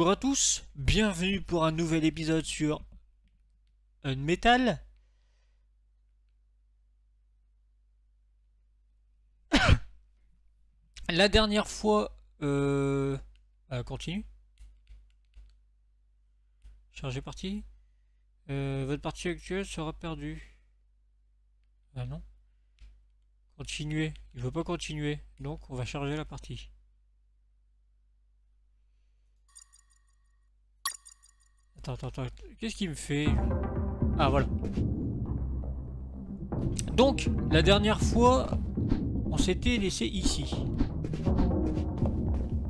Bonjour à tous, bienvenue pour un nouvel épisode sur Unmetal. La dernière fois, euh... euh, continue. Charger partie. Euh, votre partie actuelle sera perdue. Ah non. Continuer. Il veut pas continuer. Donc on va charger la partie. Attends, attends, attends. Qu'est-ce qu'il me fait Ah voilà. Donc, la dernière fois, on s'était laissé ici.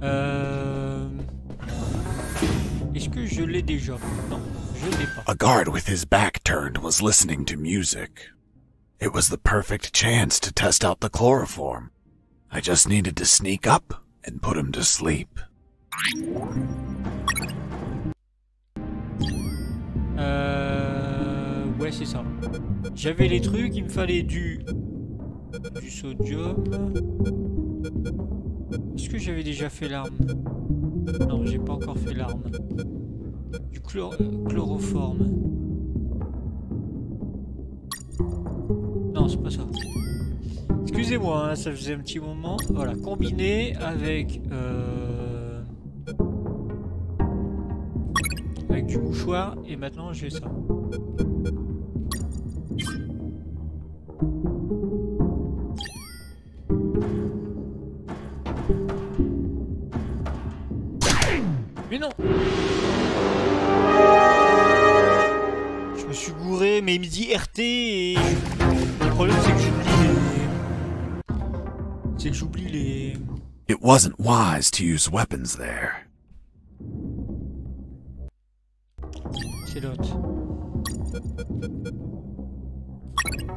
Euh... Est-ce que je l'ai déjà? Non, je l'ai pas. A guard with his back turned was listening to music. It was the perfect chance to test out the chloroform. I just needed to sneak up and put him to sleep. Euh... Ouais, c'est ça. J'avais les trucs, il me fallait du... Du sodium. Est-ce que j'avais déjà fait l'arme? Non, j'ai pas encore fait l'arme. Du chlor... chloroforme. Non, c'est pas ça. Excusez-moi, hein, ça faisait un petit moment. Voilà, combiné avec... Euh... Avec du mouchoir, et maintenant j'ai ça. Mais non Je me suis gouré, mais il me dit RT et... Le problème c'est que j'oublie les... C'est que j'oublie les... It wasn't wise to use weapons there. C'est.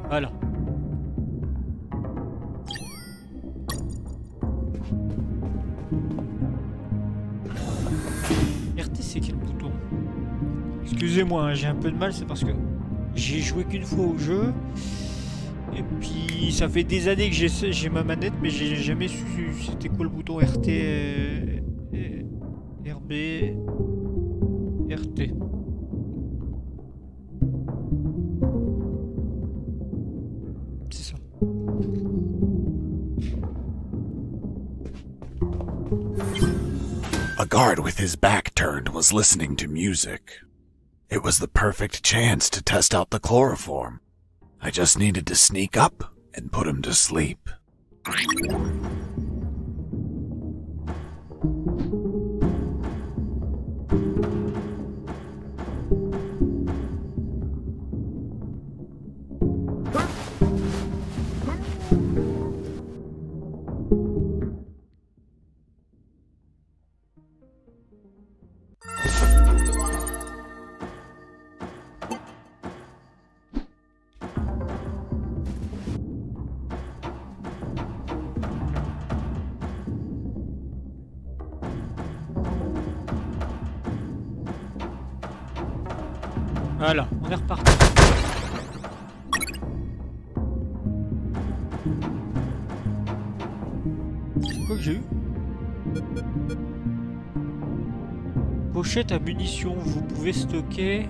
Voilà. RT c'est quel bouton? Excusez-moi, hein, j'ai un peu de mal, c'est parce que j'ai joué qu'une fois au jeu. Et puis ça fait des années que j'ai j'ai ma manette, mais j'ai jamais su c'était quoi le bouton RT, euh, euh, RB, RT. Guard with his back turned was listening to music. It was the perfect chance to test out the chloroform. I just needed to sneak up and put him to sleep. Vous pouvez stocker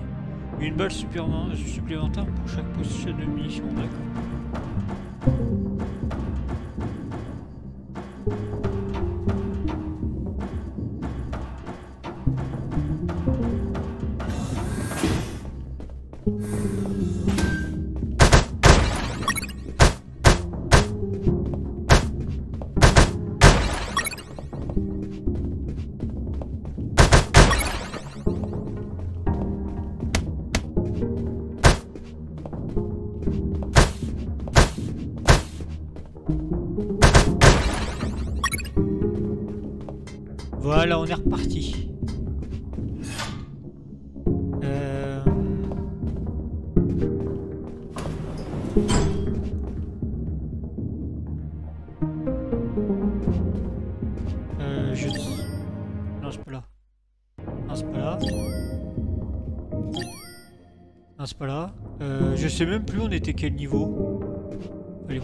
une balle supplément- supplémentaire pour chaque pochette de munitions. D'accord. C'est pas là. Euh, je sais même plus on était quel niveau. Elle est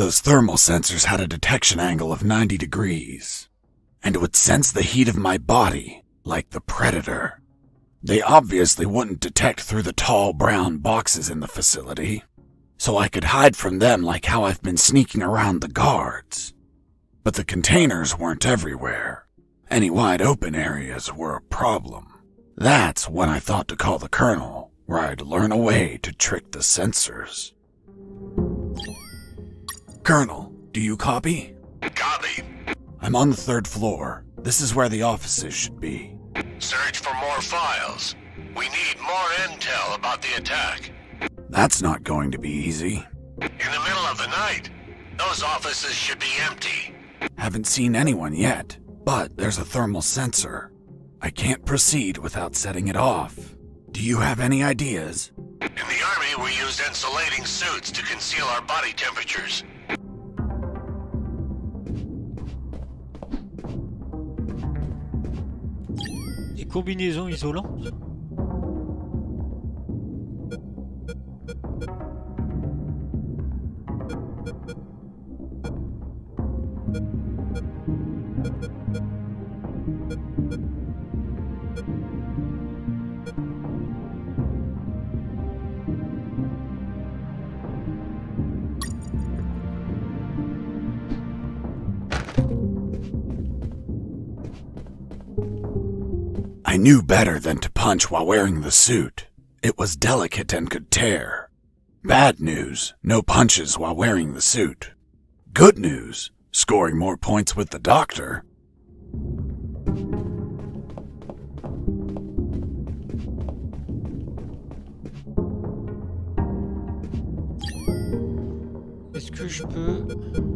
Those thermal sensors had a detection angle of 90 degrees, and would sense the heat of my body like the predator. They obviously wouldn't detect through the tall brown boxes in the facility, so I could hide from them like how I've been sneaking around the guards. But the containers weren't everywhere. Any wide open areas were a problem. That's when I thought to call the colonel, where I'd learn a way to trick the sensors. Colonel, do you copy? Copy. I'm on the third floor. This is where the offices should be. Search for more files. We need more intel about the attack. That's not going to be easy. In the middle of the night, those offices should be empty. Haven't seen anyone yet, but there's a thermal sensor. I can't proceed without setting it off. Do you have any ideas? In the Army, we use insulating suits to conceal our body temperatures. Des combinaisons isolantes knew better than to punch while wearing the suit. It was delicate and could tear. Bad news, no punches while wearing the suit. Good news, scoring more points with the doctor. Est-ce que je peux...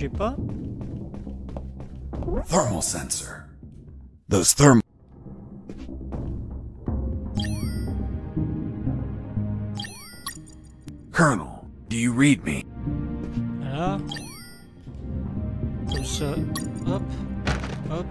faut une carte que j'ai pas. Thermal sensor. Those thermal. Colonel, do you read me? Voilà. Comme ça. Hop. Hop.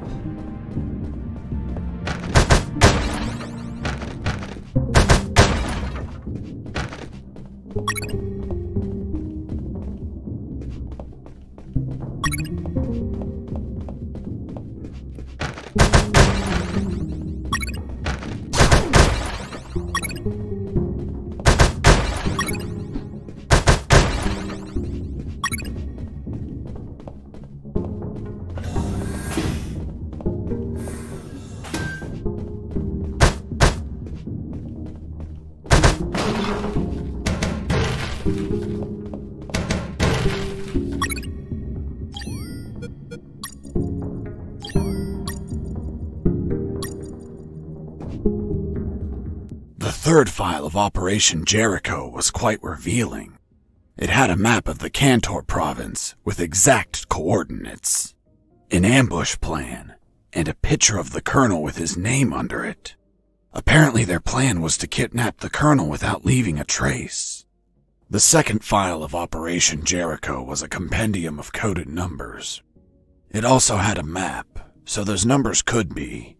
The third file of Operation Jericho was quite revealing. It had a map of the Cantor province with exact coordinates, an ambush plan, and a picture of the colonel with his name under it. Apparently, their plan was to kidnap the colonel without leaving a trace. The second file of Operation Jericho was a compendium of coded numbers. It also had a map, so those numbers could be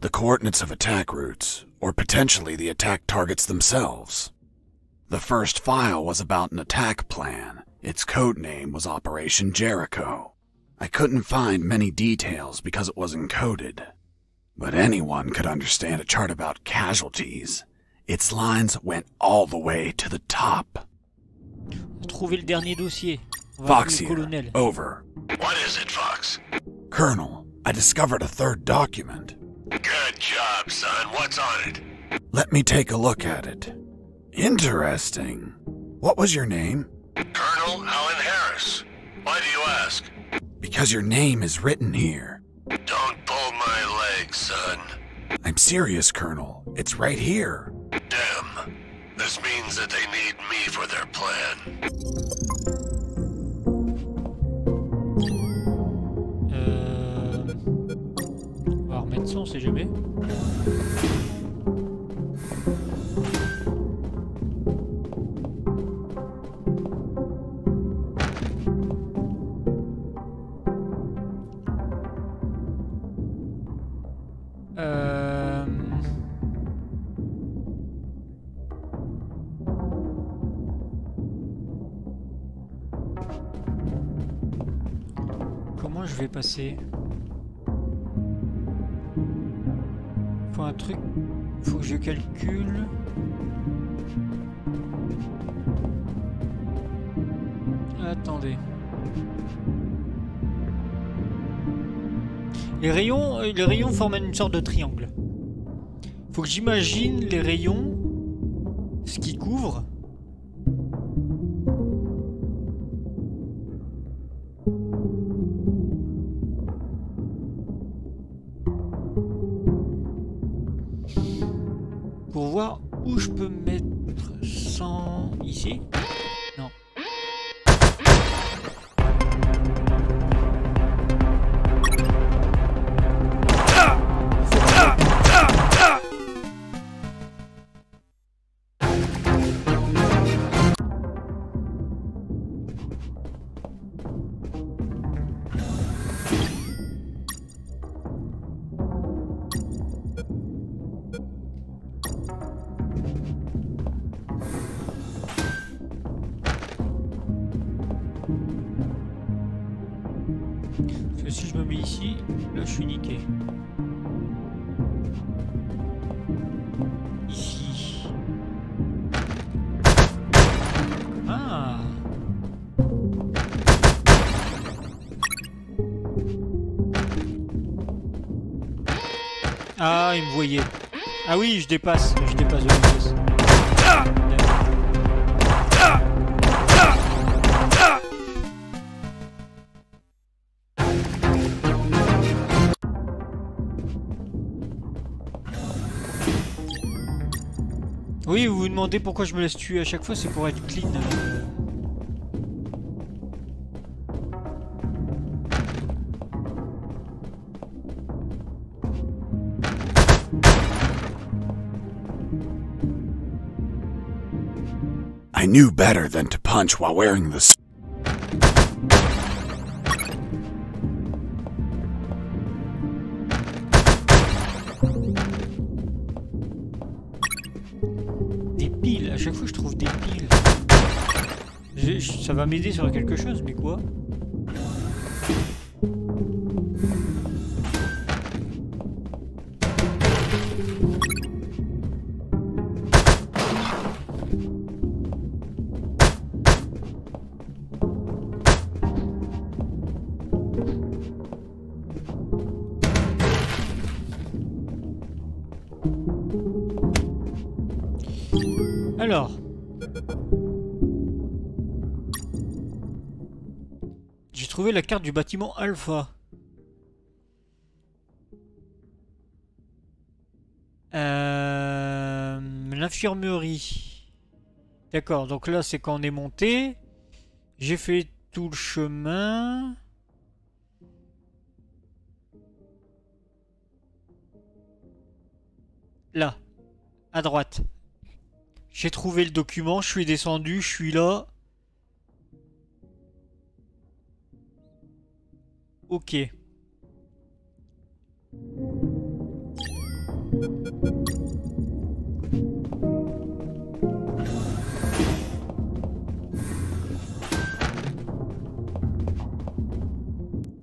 the coordinates of attack routes, or potentially the attack targets themselves. The first file was about an attack plan. Its code name was Operation Jericho. I couldn't find many details because it was encoded. But anyone could understand a chart about casualties. Its lines went all the way to the top. Trouver le dernier dossier. Fox here. colonel. Over. What is it, Fox? Colonel, I discovered a third document. Good job, son. What's on it? Let me take a look at it. Interesting. What was your name? Colonel Alan Harris. Why do you ask? Because your name is written here. Don't pull my leg, son. I'm serious, Colonel. It's right here. Damn. This means that they need me for their plan. Euh... On va remettre ça, on sait jamais. Euh... Comment je vais passer Faut un truc. Faut que je calcule. Attendez. Les rayons, euh, les rayons forment une sorte de triangle. Faut que j'imagine les rayons, ce qui couvre. Pour voir où je peux mettre sans... Ici oui, je dépasse, je dépasse de vitesse. Oui, vous vous demandez pourquoi je me laisse tuer à chaque fois, c'est pour être clean. Knew better than to punch while wearing the Des piles, à chaque fois je trouve des piles. Ça va m'aider sur quelque chose, mais quoi? La carte du bâtiment Alpha. Euh, L'infirmerie. D'accord, donc là c'est quand on est monté. J'ai fait tout le chemin. Là, à droite. J'ai trouvé le document, je suis descendu, je suis là. Ok.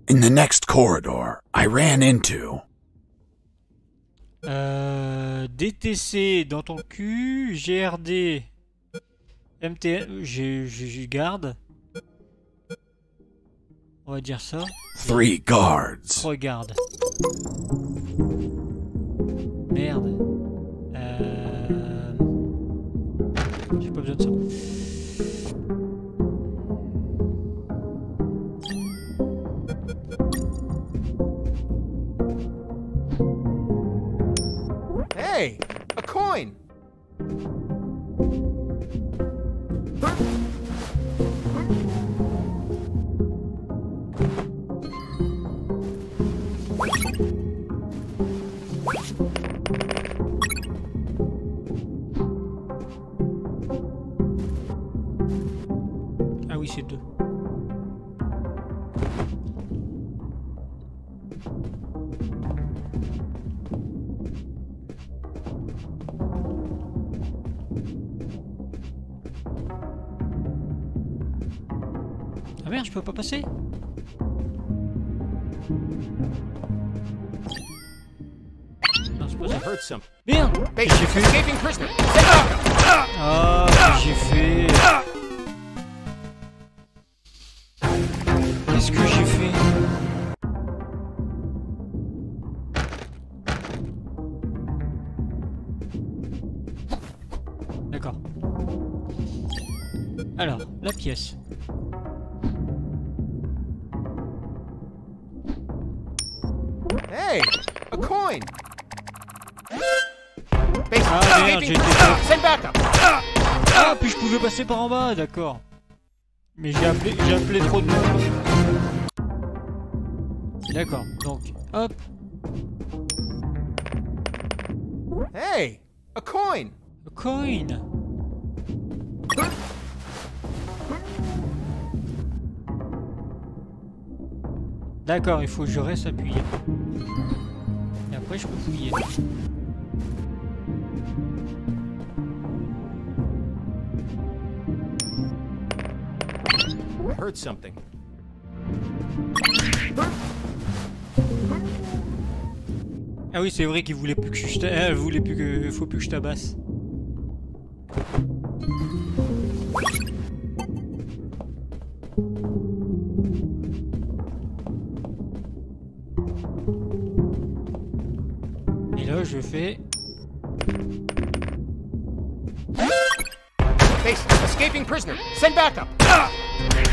In the next corridor, I ran into. Euh, DTC dans ton cul, GRD, MT, j'ai j'ai- garde. On va dire ça. Three guards. Regarde. Merde. Ça. Heard something. Merde Base, J'ai fait... escaping prisoner. Send backup. Ah, j'ai fait... passer par en bas, d'accord. Mais j'ai appelé, j'ai appelé trop de monde. D'accord, donc, hop, Hey, a coin. a coin. D'accord, il faut que je reste appuyé. Et après, je peux fouiller. Heard something. Ah oui, c'est vrai qu'il voulait plus que je ta- elle voulait plus que faut plus que je tabasse. Et là, je fais Base, escaping prisoner. Send backup. Hey,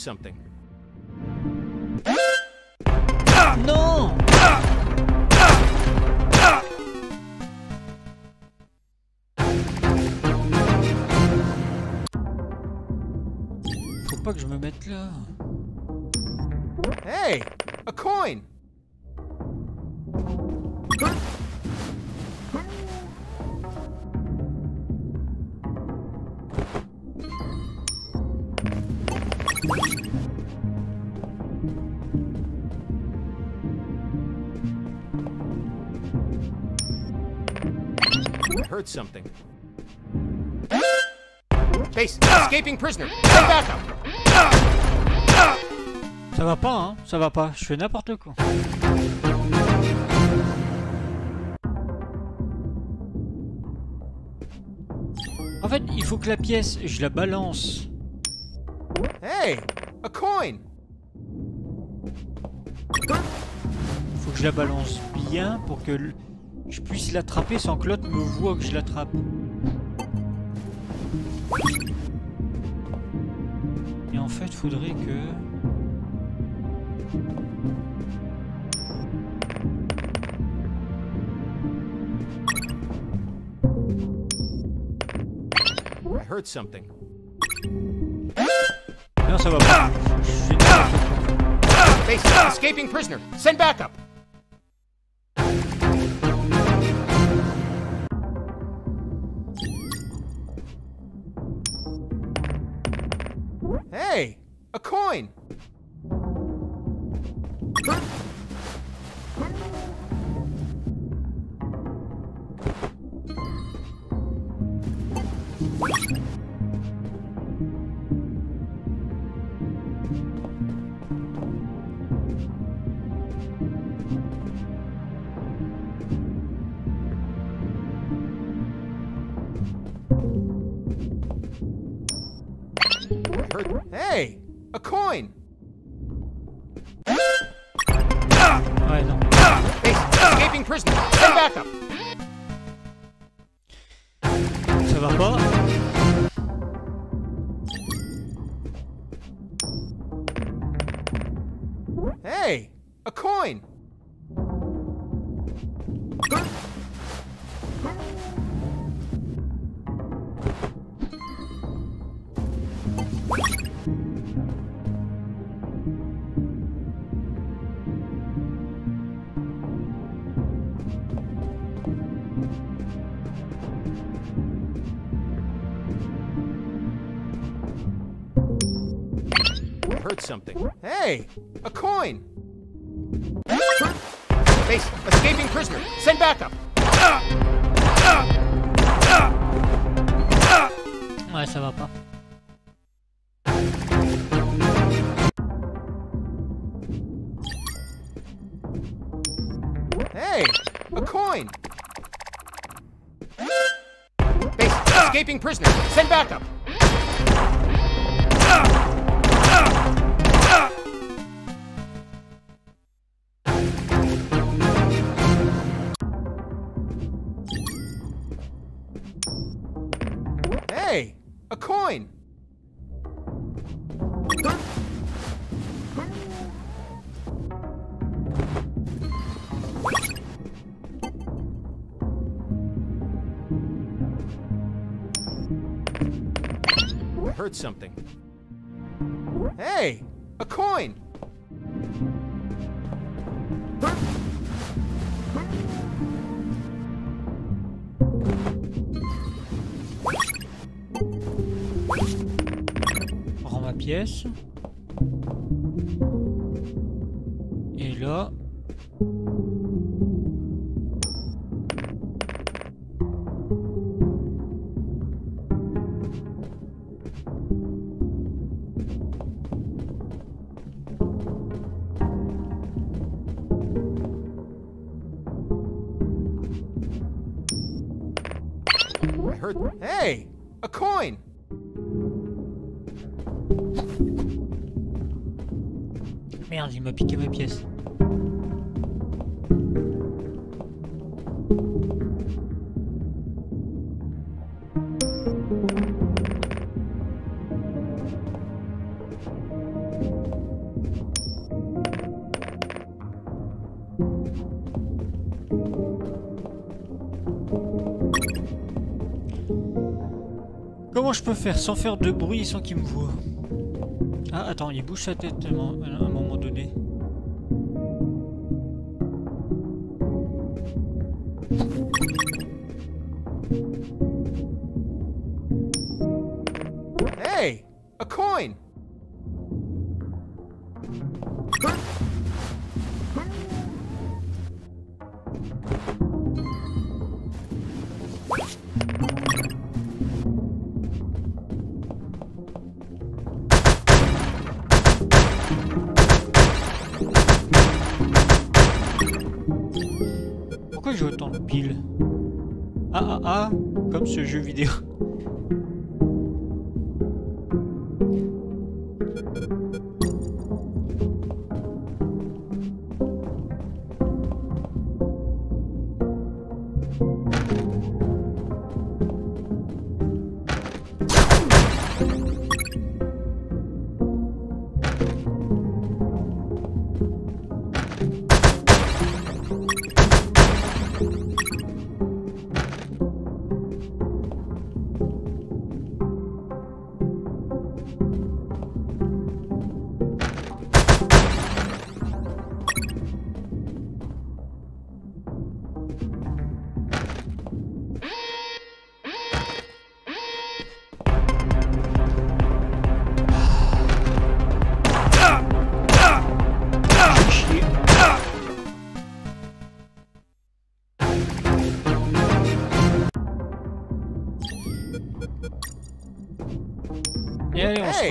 something. Non Faut pas que je me mette là. Hey, a coin. Heard heard something. Base, escaping prisoner. Send backup. Ça va pas, hein? Ça va pas. Je fais n'importe quoi. En fait, il faut que la pièce, je la balance. Hey, a coin. Il faut que je la balance bien pour que je puisse l'attraper sans que l'autre me voit que je l'attrape. Et en fait, faudrait que... I heard something. Non, ça va pas. N'importe quoi. Base, escaping prisoner. Send backup. Hey, a coin. Something. Comment je peux faire sans faire de bruit sans qu'il me voit? Ah, attends, il bouge sa tête à un moment donné.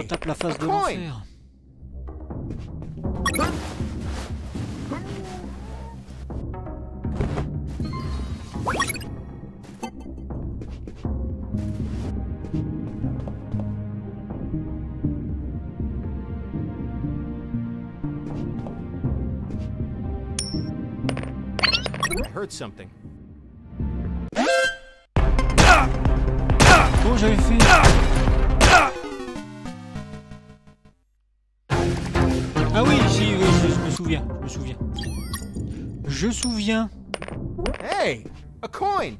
tape la face de l'enfer. Heard something. Hey, a coin.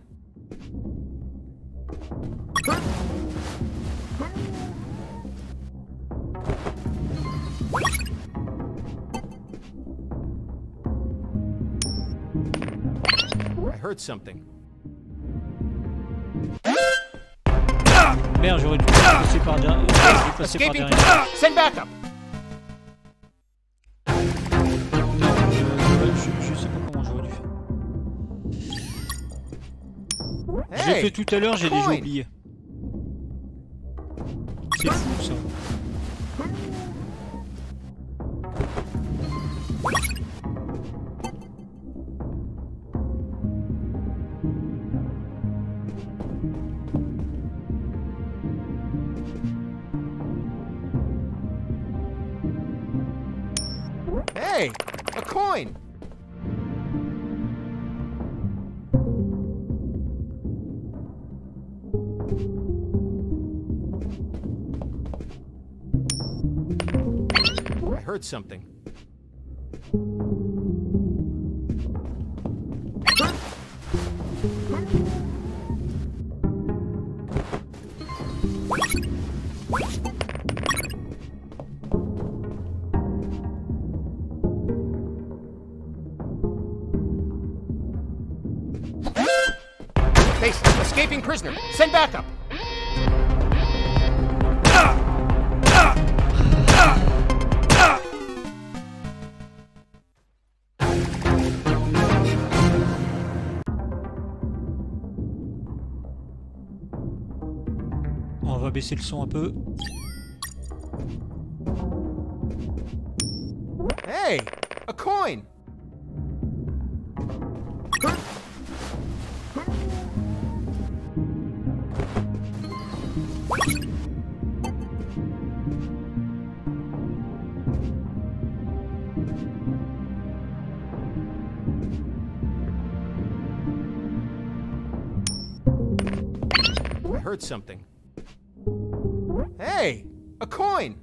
I heard something. Merde, j'aurais dû passer par derrière. j'aurais dû passer par Escaping Send backup. J'ai fait tout à l'heure, j'ai déjà oublié. C'est fou ça. Something. Baisser le son un peu. Hey, a coin. I heard something. Hey, a coin.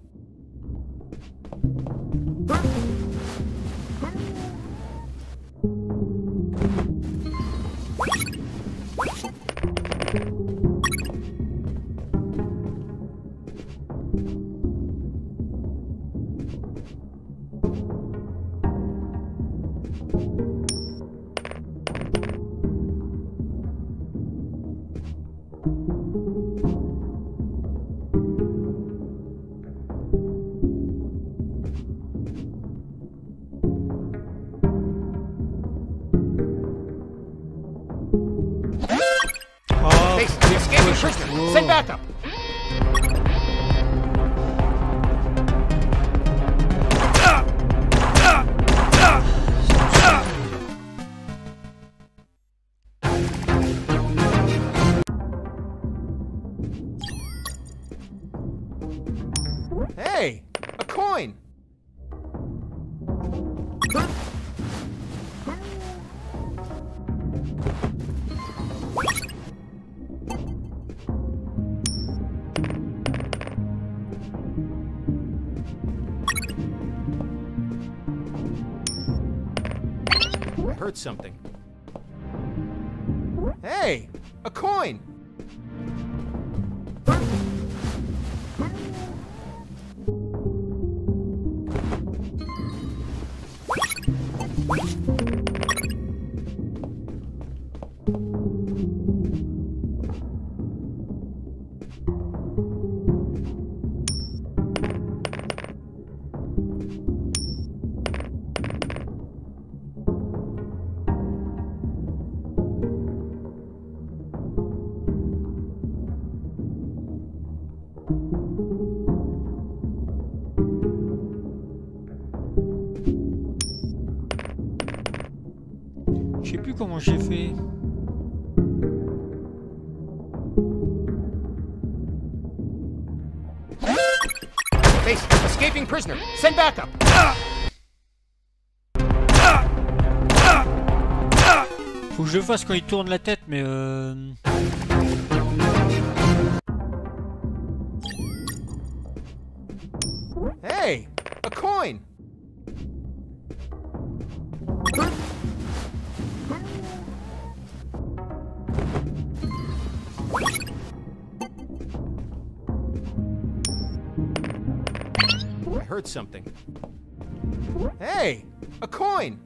Something. Escaping prisoner. Send backup. Faut que je le fasse quand il tourne la tête, mais euh... Hey, a coin! Heard something. Hey, a coin!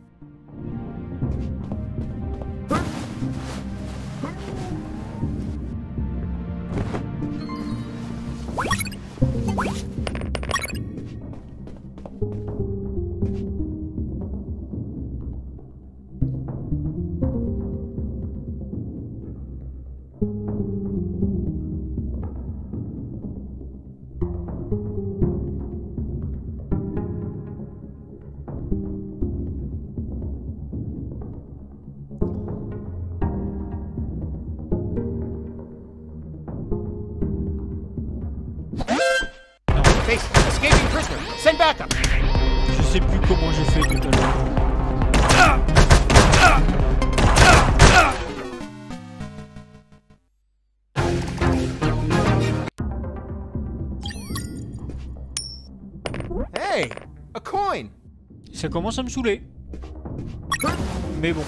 Ça commence à me saouler. Mais bon.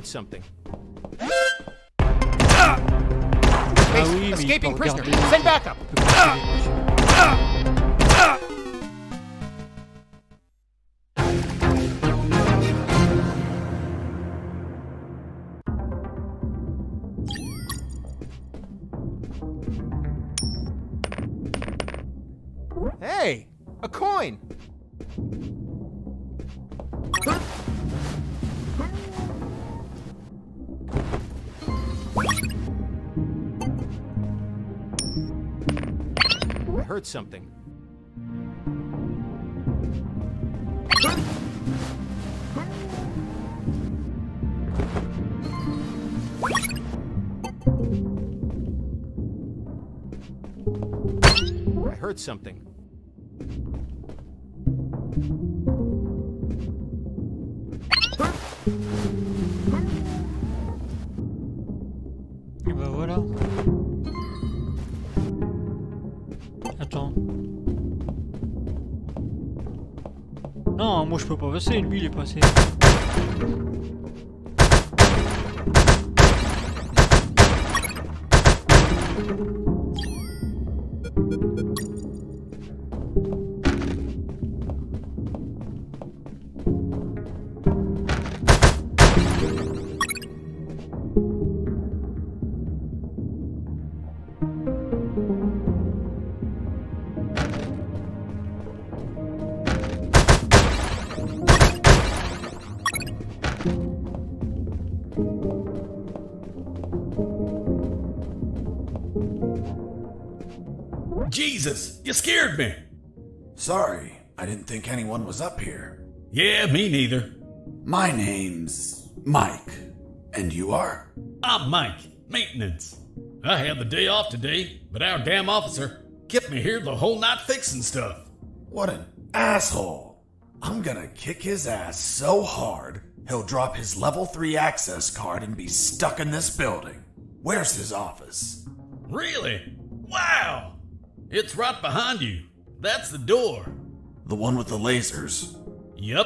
Heard something. Ah oui, escaping prisoner. Send backup. Something. I heard something. Peux pas passer, lui il est passé. Anyone was up here. Yeah, me neither. My name's Mike. And you are? I'm Mike, maintenance. I had the day off today, but our damn officer kept me here the whole night fixing stuff. What an asshole. I'm gonna kick his ass so hard, he'll drop his level 3 access card and be stuck in this building. Where's his office? Really? Wow! It's right behind you. That's the door. The one with the lasers. Yep,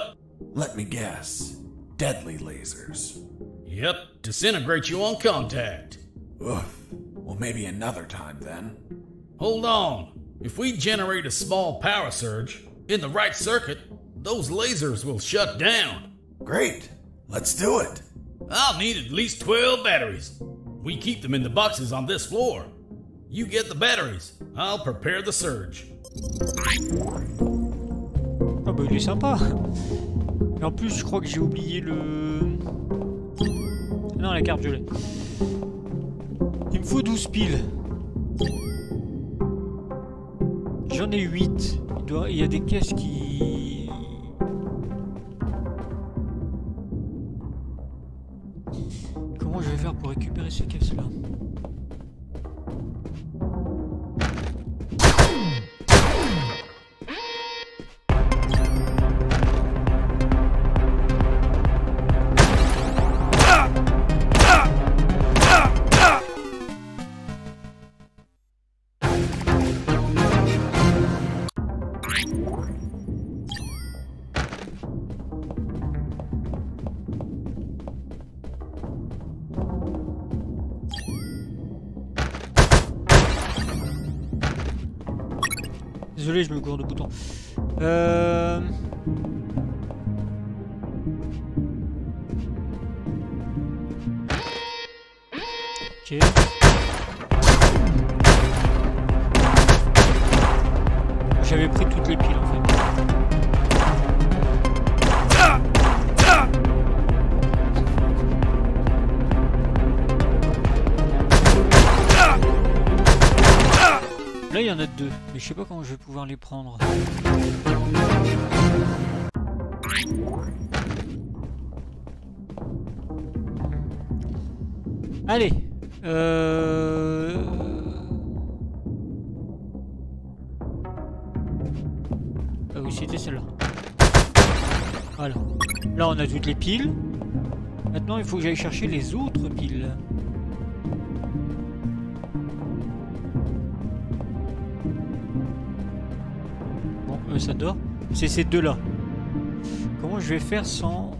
Let me guess. Deadly lasers. yep, disintegrate you on contact. Oof. Well, maybe another time then. Hold on. If we generate a small power surge in the right circuit, those lasers will shut down. Great. Let's do it. I'll need at least 12 batteries. We keep them in the boxes on this floor. You get the batteries. I'll prepare the surge. Il est sympa. Et en plus, je crois que j'ai oublié le... Non, la carte, je l'ai. Il me faut 12 piles. J'en ai 8. Il, doit... il y a des caisses qui... prendre. Allez. Euh... Ah oui, c'était celle-là. Voilà. Là, on a toutes les piles. Maintenant, il faut que j'aille chercher les autres ça. C'est ces deux-là. Comment je vais faire sans...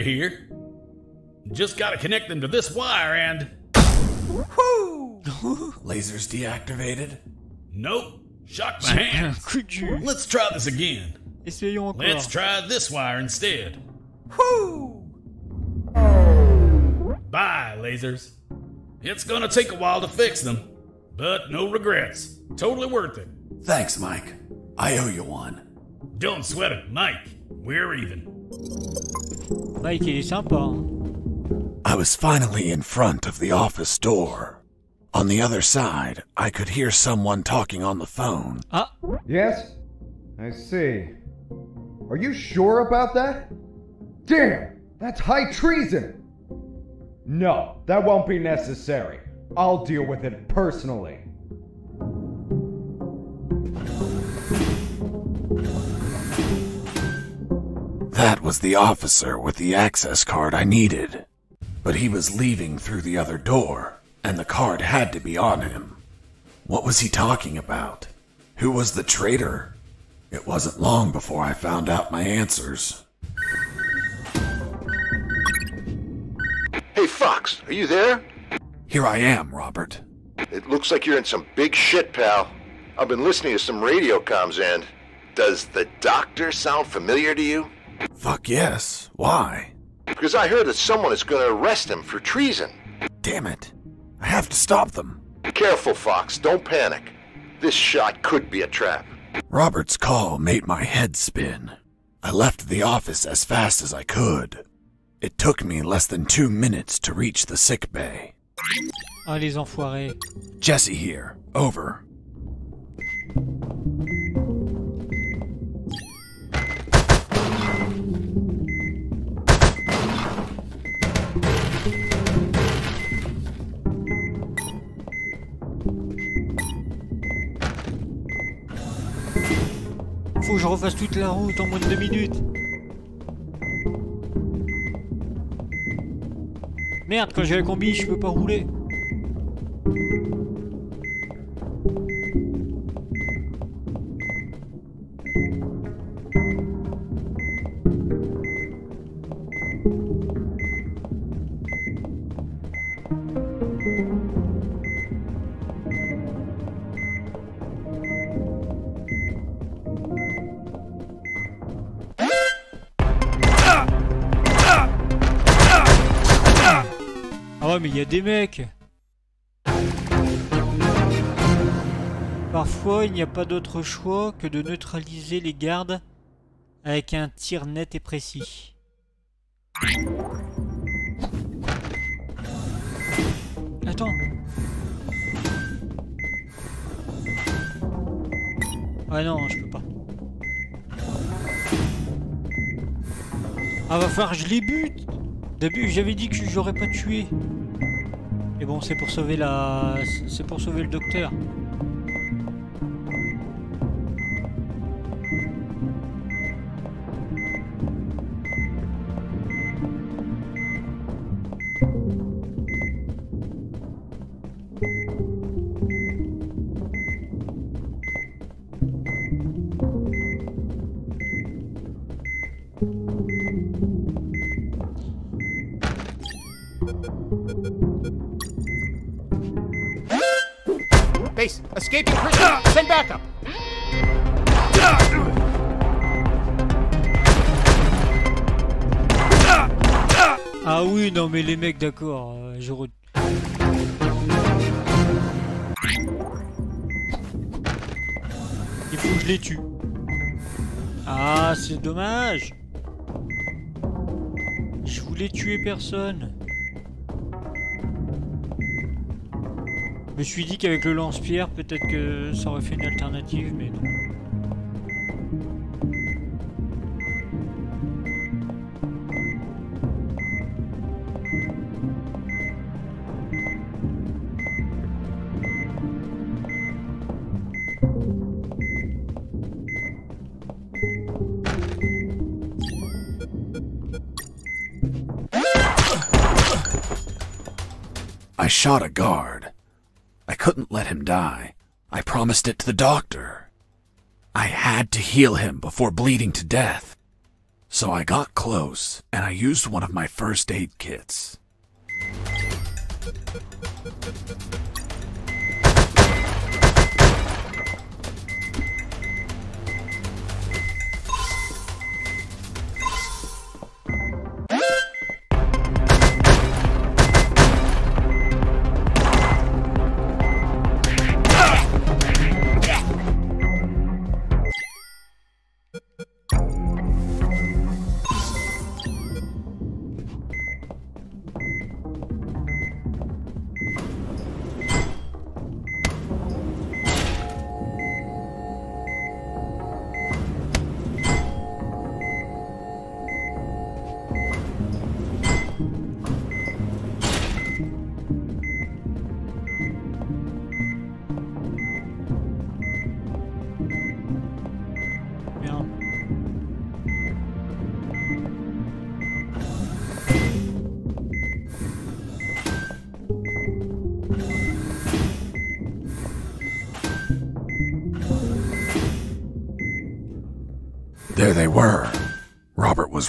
I'm here. Just gotta connect them to this wire and. Lasers deactivated. Nope. Shock my hands. Coup de jus. Let's try this again. Essayons encore. Let's try this wire instead. Bye, lasers. It's gonna take a while to fix them, but no regrets. Totally worth it. Thanks, Mike. I owe you one. Don't sweat it, Mike. We're even. Mike, il est sympa. hein. I was finally in front of the office door. On the other side, I could hear someone talking on the phone. Ah, Yes? I see. Are you sure about that? Damn! That's high treason! No, that won't be necessary. I'll deal with it personally. That was the officer with the access card I needed. But he was leaving through the other door, and the card had to be on him. What was he talking about? Who was the traitor? It wasn't long before I found out my answers. Hey, Fox, are you there? Here I am, Robert. It looks like you're in some big shit, pal. I've been listening to some radio comms and. Does the doctor sound familiar to you? Fuck yes. Why? Because I heard that someone is going to arrest him for treason. Damn it. I have to stop them. Careful, Fox. Don't panic. This shot could be a trap. Robert's call made my head spin. I left the office as fast as I could. It took me less than two minutes to reach the sick bay. ah les enfoirés. Jesse here. Over. Je refasse toute la route en moins de deux minutes. Merde, quand j'ai la combi, je peux pas rouler. Il n'y a pas d'autre choix que de neutraliser les gardes avec un tir net et précis. Attends. Ah non, je peux pas. Ah va falloir que je les bute D'abord, j'avais dit que j'aurais pas tué. Et bon, c'est pour sauver la... C'est pour sauver le docteur. D'accord. euh, je re- Il faut que je les tue. Ah, c'est dommage. Je voulais tuer personne. Je me suis dit qu'avec le lance-pierre, peut-être que ça aurait fait une alternative, mais non. Shot a guard. I couldn't let him die. I promised it to the doctor. I had to heal him before bleeding to death. So I got close and I used one of my first aid kits.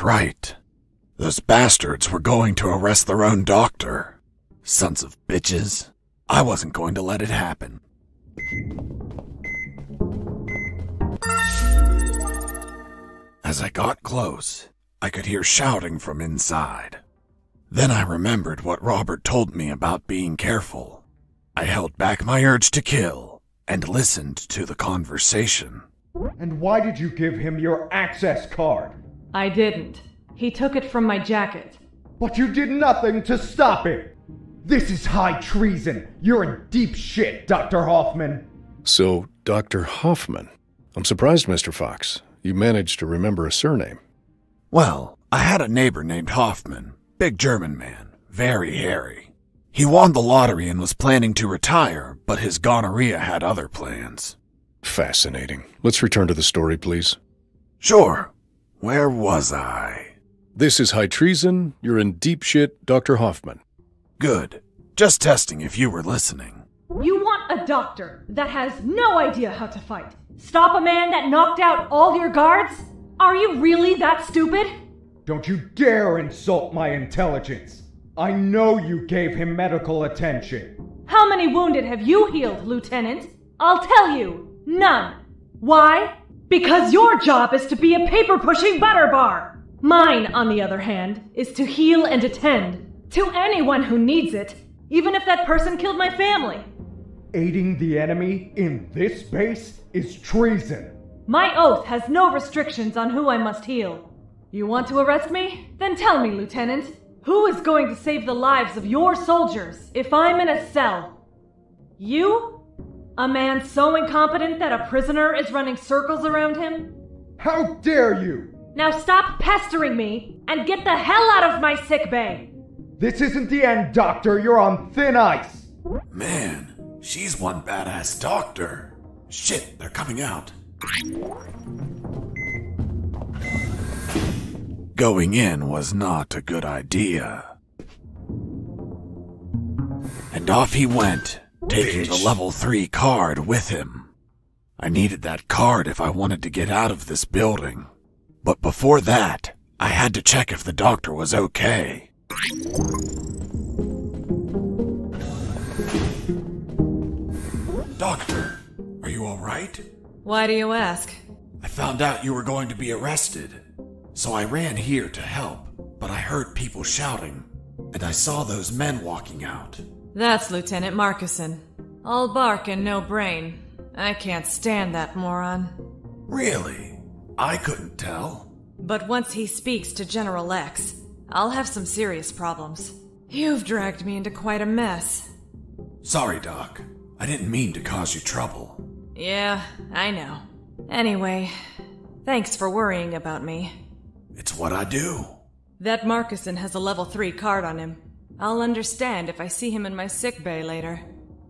Right. Those bastards were going to arrest their own doctor. Sons of bitches. I wasn't going to let it happen. As I got close, I could hear shouting from inside. Then I remembered what Robert told me about being careful. I held back my urge to kill and listened to the conversation. And why did you give him your access card? I didn't. He took it from my jacket. But you did nothing to stop it! This is high treason! You're in deep shit, Dr. Hoffman! So, Dr. Hoffman. I'm surprised, Mr. Fox. You managed to remember a surname. Well, I had a neighbor named Hoffman. Big German man. Very hairy. He won the lottery and was planning to retire, but his gonorrhea had other plans. Fascinating. Let's return to the story, please. Sure. Where was I? This is high treason. You're in deep shit, Dr. Hoffman. Good. Just testing if you were listening. You want a doctor that has no idea how to fight. Stop a man that knocked out all your guards? Are you really that stupid? Don't you dare insult my intelligence! I know you gave him medical attention! How many wounded have you healed, Lieutenant? I'll tell you, none. Why? Because your job is to be a paper pushing butter bar. Mine, on the other hand, is to heal and attend to anyone who needs it, even if that person killed my family. Aiding the enemy in this base is treason. My oath has no restrictions on who I must heal. You want to arrest me? Then tell me, Lieutenant. Who is going to save the lives of your soldiers if I'm in a cell? You? A man so incompetent that a prisoner is running circles around him? How dare you! Now stop pestering me and get the hell out of my sick bay! This isn't the end, Doctor. You're on thin ice. Man, she's one badass doctor. Shit, they're coming out. Going in was not a good idea. And off he went, taking the level 3 card with him. I needed that card if I wanted to get out of this building. But before that, I had to check if the doctor was okay. Doctor, are you alright? Why do you ask? I found out you were going to be arrested. So I ran here to help, but I heard people shouting, and I saw those men walking out. That's Lieutenant Marcuson. All bark and no brain. I can't stand that moron. Really? I couldn't tell. But once he speaks to General X, I'll have some serious problems. You've dragged me into quite a mess. Sorry, Doc. I didn't mean to cause you trouble. Yeah, I know. Anyway, thanks for worrying about me. It's what I do. That Marcuson has a level 3 card on him. I'll understand if I see him in my sick bay later.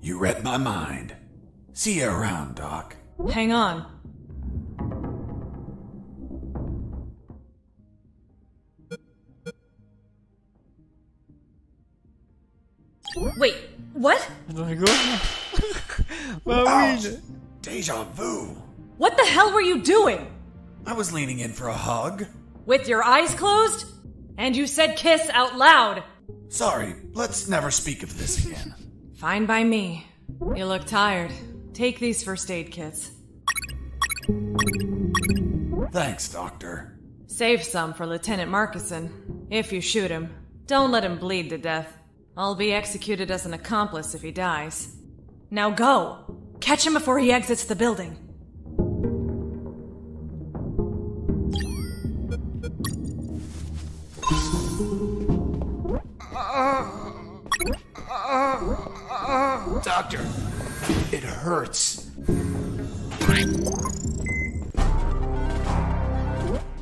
You read my mind. See you around, Doc. Hang on. Wait, what? Bah Ouch! oui. Deja vu. What the hell were you doing? I was leaning in for a hug. With your eyes closed? And you said kiss out loud. Sorry, let's never speak of this again. Fine by me. You look tired. Take these first aid kits. Thanks, Doctor. Save some for Lieutenant Marcuson. If you shoot him, don't let him bleed to death. I'll be executed as an accomplice if he dies. Now go! Catch him before he exits the building. Doctor, it hurts.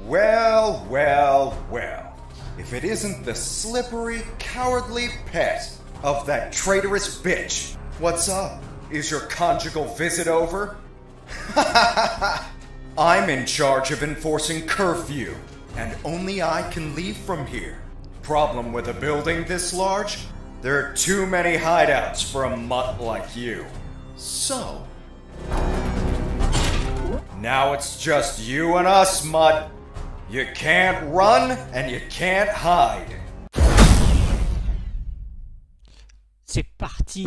Well, well, well. If it isn't the slippery, cowardly pet of that traitorous bitch. What's up? Is your conjugal visit over? I'm in charge of enforcing curfew, and only I can leave from here. Problem with a building this large? There are too many hideouts for a mutt like you. So, Now it's just you and us, Mutt. You can't run and you can't hide. C'est parti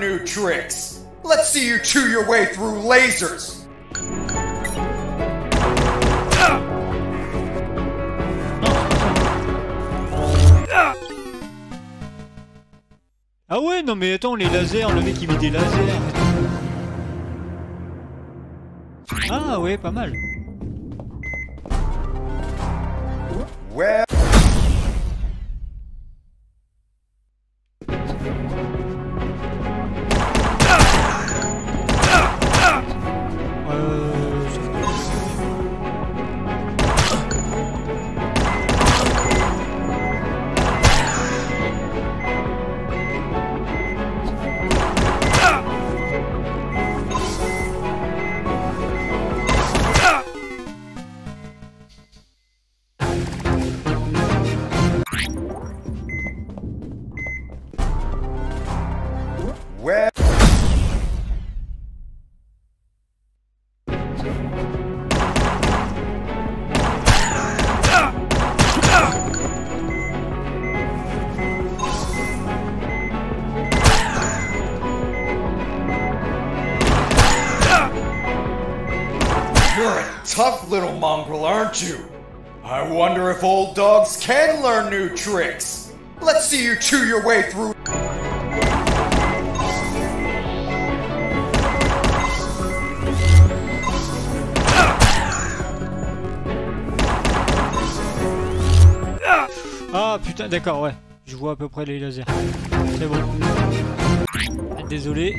new tricks. Let's see you chew your way through lasers. Ah ouais, non mais attends, les lasers, le mec il met des lasers. Ah ouais, pas mal. Well, Old dogs can learn new tricks. Let's see you chew your way through. Ah putain, d'accord, ouais. Je vois à peu près les lasers. C'est bon. Désolé.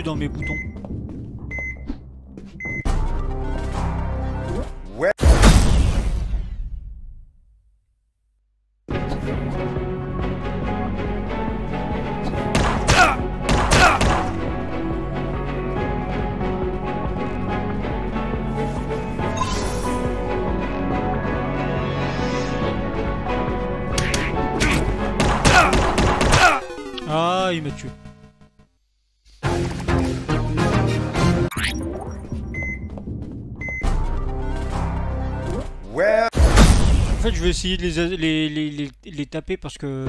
Dans mes boutons. Essayer de les, les, les, les, les taper parce que...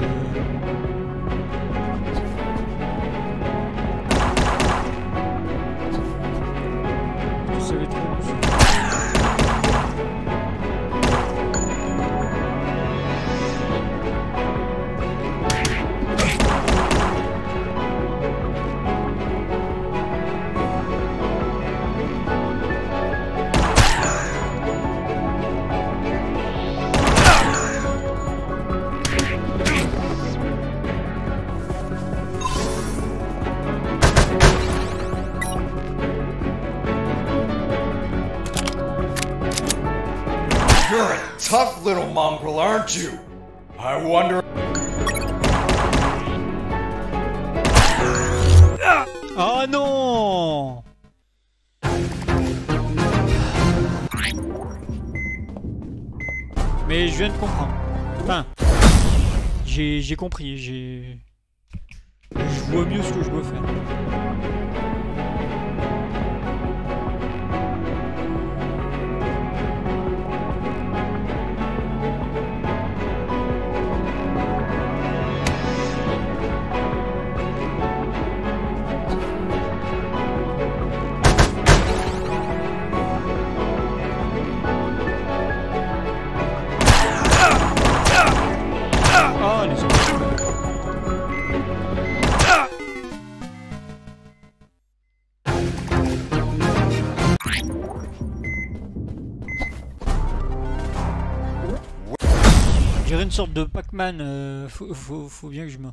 compris, sorte de Pac-Man. euh, faut, bien que je me.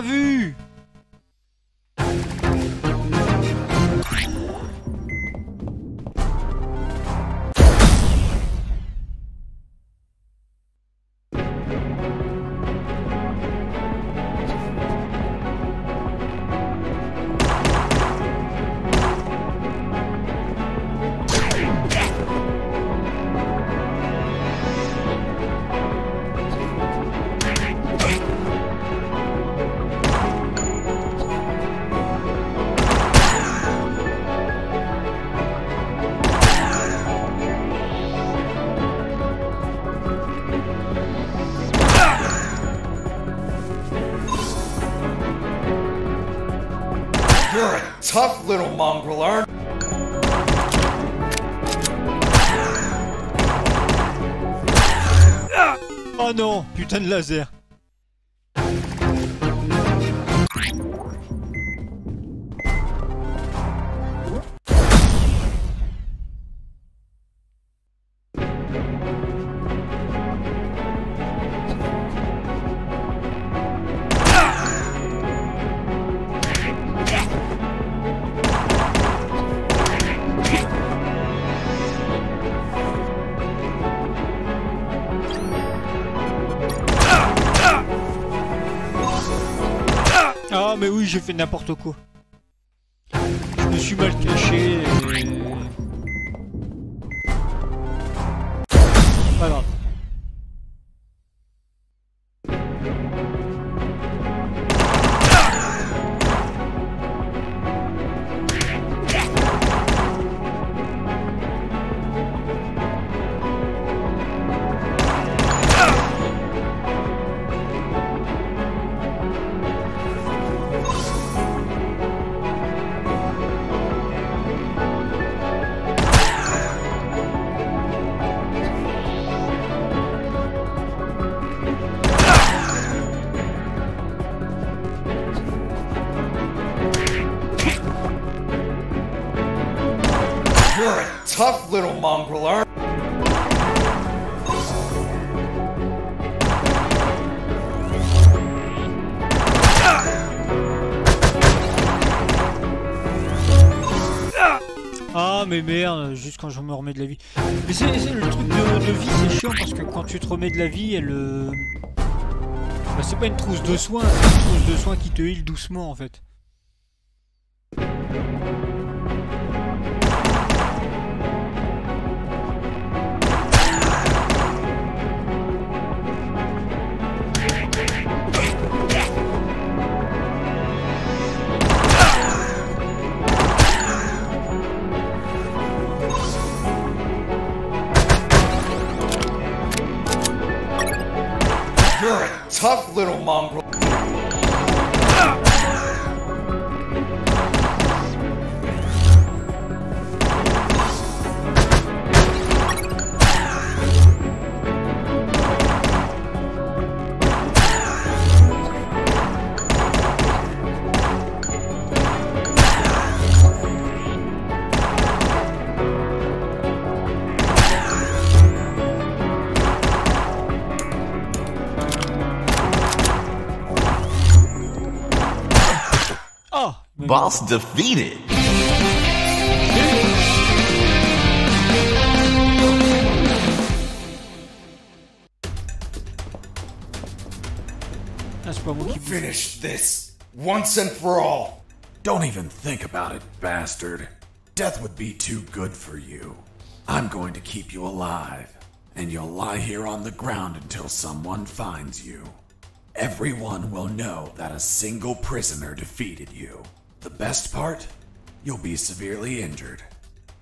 Vu lanterne laser. je fais n'importe quoi. C'est le truc de, de vie, c'est chiant parce que quand tu te remets de la vie, elle... euh, Bah, c'est pas une trousse de soins, c'est une trousse de soins qui te heal doucement en fait. Boss defeated. C'est pas moi qui. Finish this once and for all. Don't even think about it, bastard. Death would be too good for you. I'm going to keep you alive, and you'll lie here on the ground until someone finds you. Everyone will know that a single prisoner defeated you. The best part? You'll be severely injured.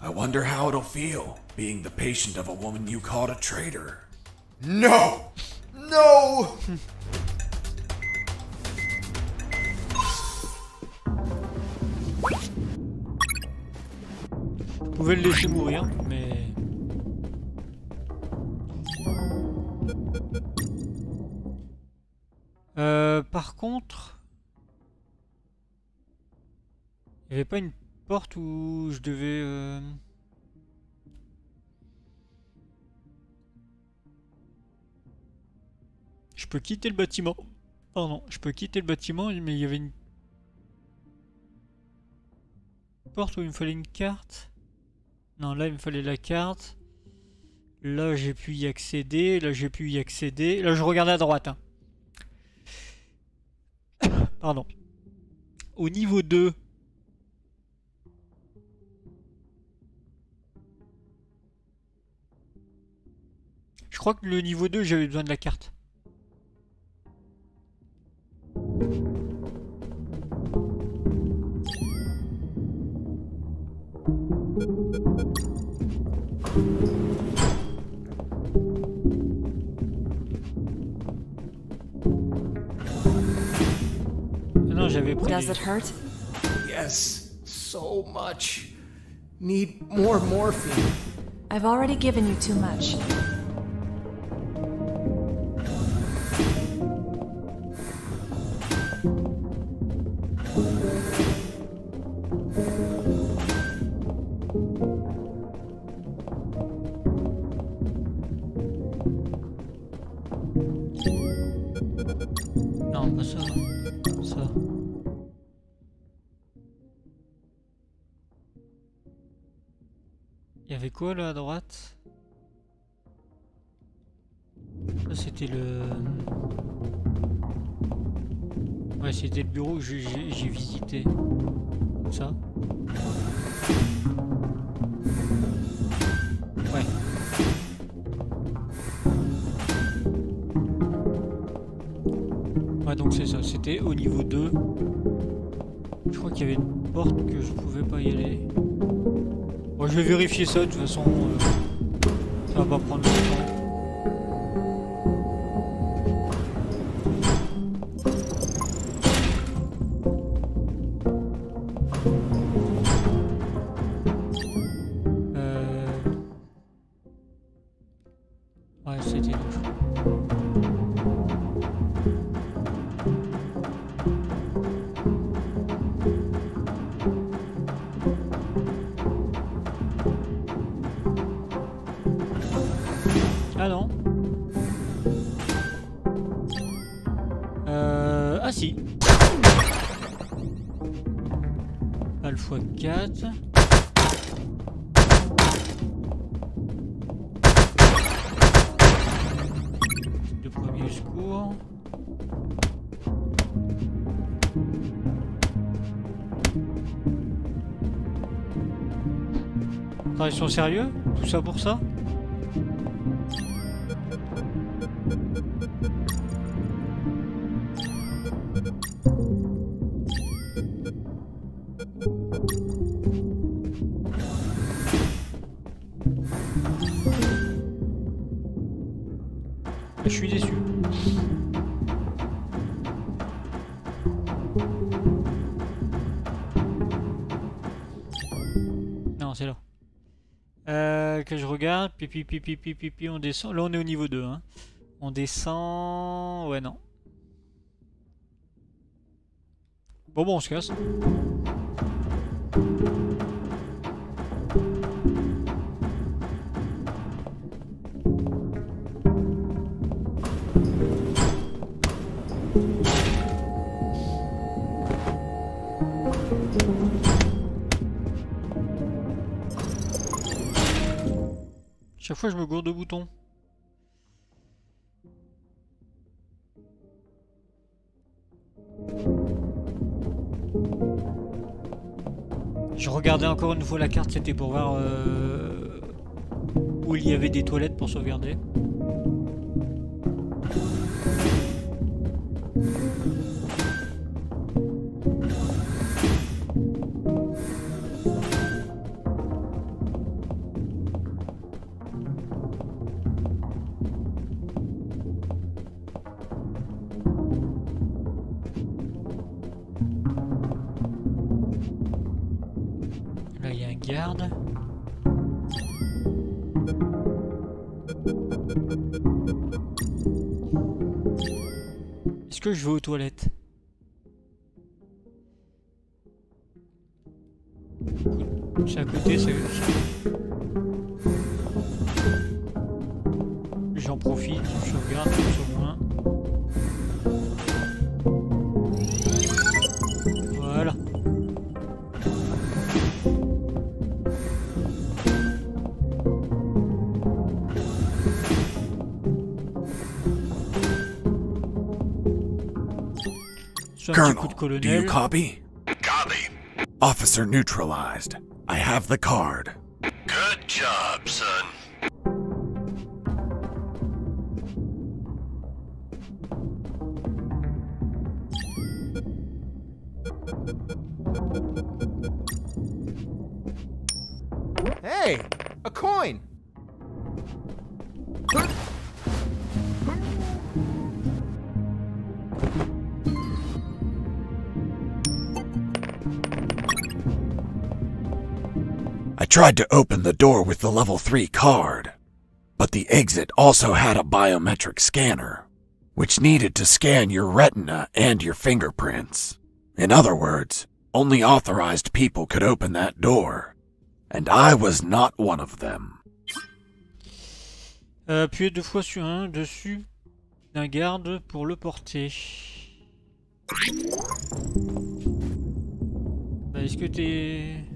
I wonder how it'll feel being the patient of a woman you called a traitor. No! No! Je pouvais le laisser mourir, mais. Euh, par contre. Il n'y avait pas une porte où je devais. euh, Je peux quitter le bâtiment. Pardon, je peux quitter le bâtiment, mais il y avait une porte où il me fallait une carte. Non, là il me fallait la carte. Là j'ai pu y accéder. Là j'ai pu y accéder. Là je regarde à droite. hein. Pardon. Au niveau 2. Je crois que le niveau 2 j'avais besoin de la carte. Ah Non, j'avais pris. Does it hurt? Yes, so much. Need more morphine. I've already given you too much. C'était le... Ouais, c'était le bureau que j'ai- visité. Ça Ouais. Ouais, donc c'est ça. C'était au niveau 2. Je crois qu'il y avait une porte que je pouvais pas y aller. Bon, je vais vérifier ça de toute façon. euh, ça va pas prendre longtemps. Sérieux? Tout ça pour ça? Regarde. Pipi, pipi, pipi, pipi, on descend. Là, on est au niveau 2. Hein. On descend. Ouais, non. Bon, bon, on se casse. Chaque fois, je me gourde de boutons. Je regardais encore une fois la carte, c'était pour voir euh, où il y avait des toilettes pour sauvegarder. Je vais aux toilettes. C'est à côté, c'est... Colonel, de do you copy? Copy. Officer neutralized. I have the card. Good job, son. Hey, a coin. Tried to open the door with the level 3 card, but the exit also had a biometric scanner, which needed to scan your retina and your fingerprints. In other words, only authorized people could open that door, and I was not one of them. Euh, appuyez deux fois sur un dessus d'un garde pour le porter. Bah, Est-ce que t'es...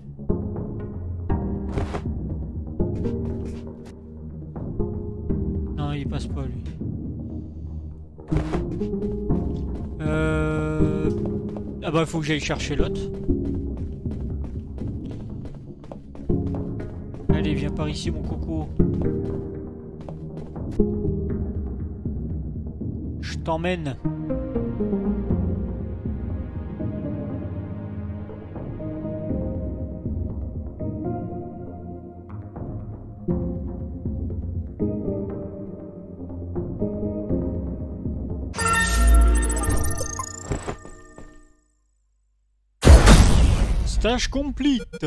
Non, il passe pas lui. Euh... Ah bah faut que j'aille chercher l'autre. Allez, viens par ici mon coco. Je t'emmène. Stage complete.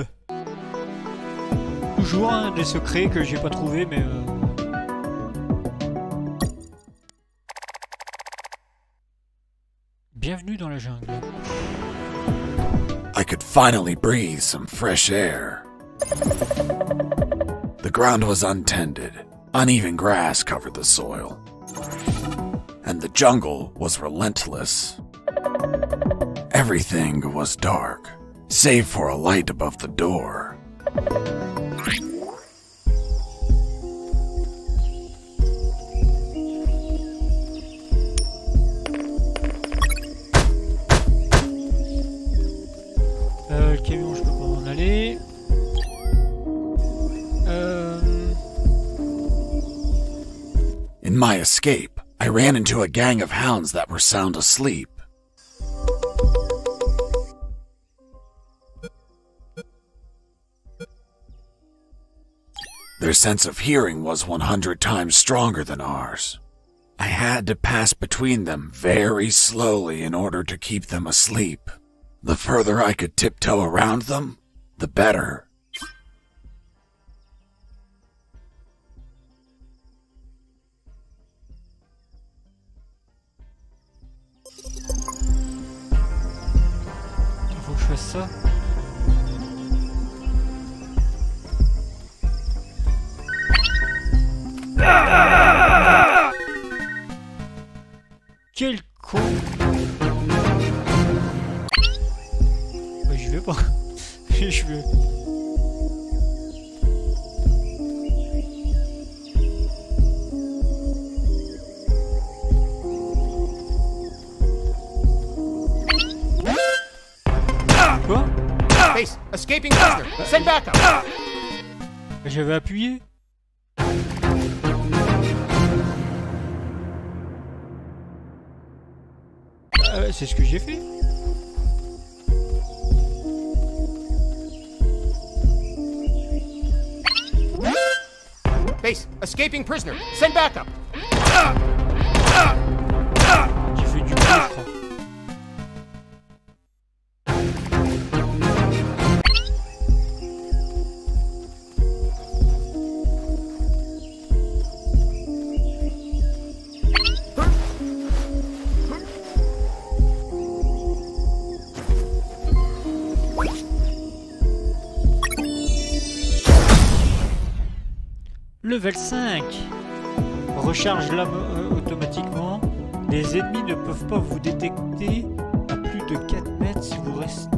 Toujours un des secrets que j'ai pas trouvé mais euh, Bienvenue dans la jungle. I could finally breathe some fresh air. The ground was untended, uneven grass covered the soil, and the jungle was relentless. Everything was dark, save for a light above the door. Euh, le camion, je peux pas aller. Euh... In my escape, I ran into a gang of hounds that were sound asleep. Their sense of hearing was 100 times stronger than ours. I had to pass between them very slowly in order to keep them asleep. The further I could tiptoe around them, the better. Faut que ça. Quel con. Bah, J'y vais pas. J'y vais. Quoi? Face, escaping Send backup. J'avais appuyé. Euh, c'est ce que j'ai fait. Base, escaping prisoner. Send backup. J'ai fait du bruit, Level 5 Recharge l'âme euh, automatiquement. Les ennemis ne peuvent pas vous détecter à plus de 4 mètres si vous restez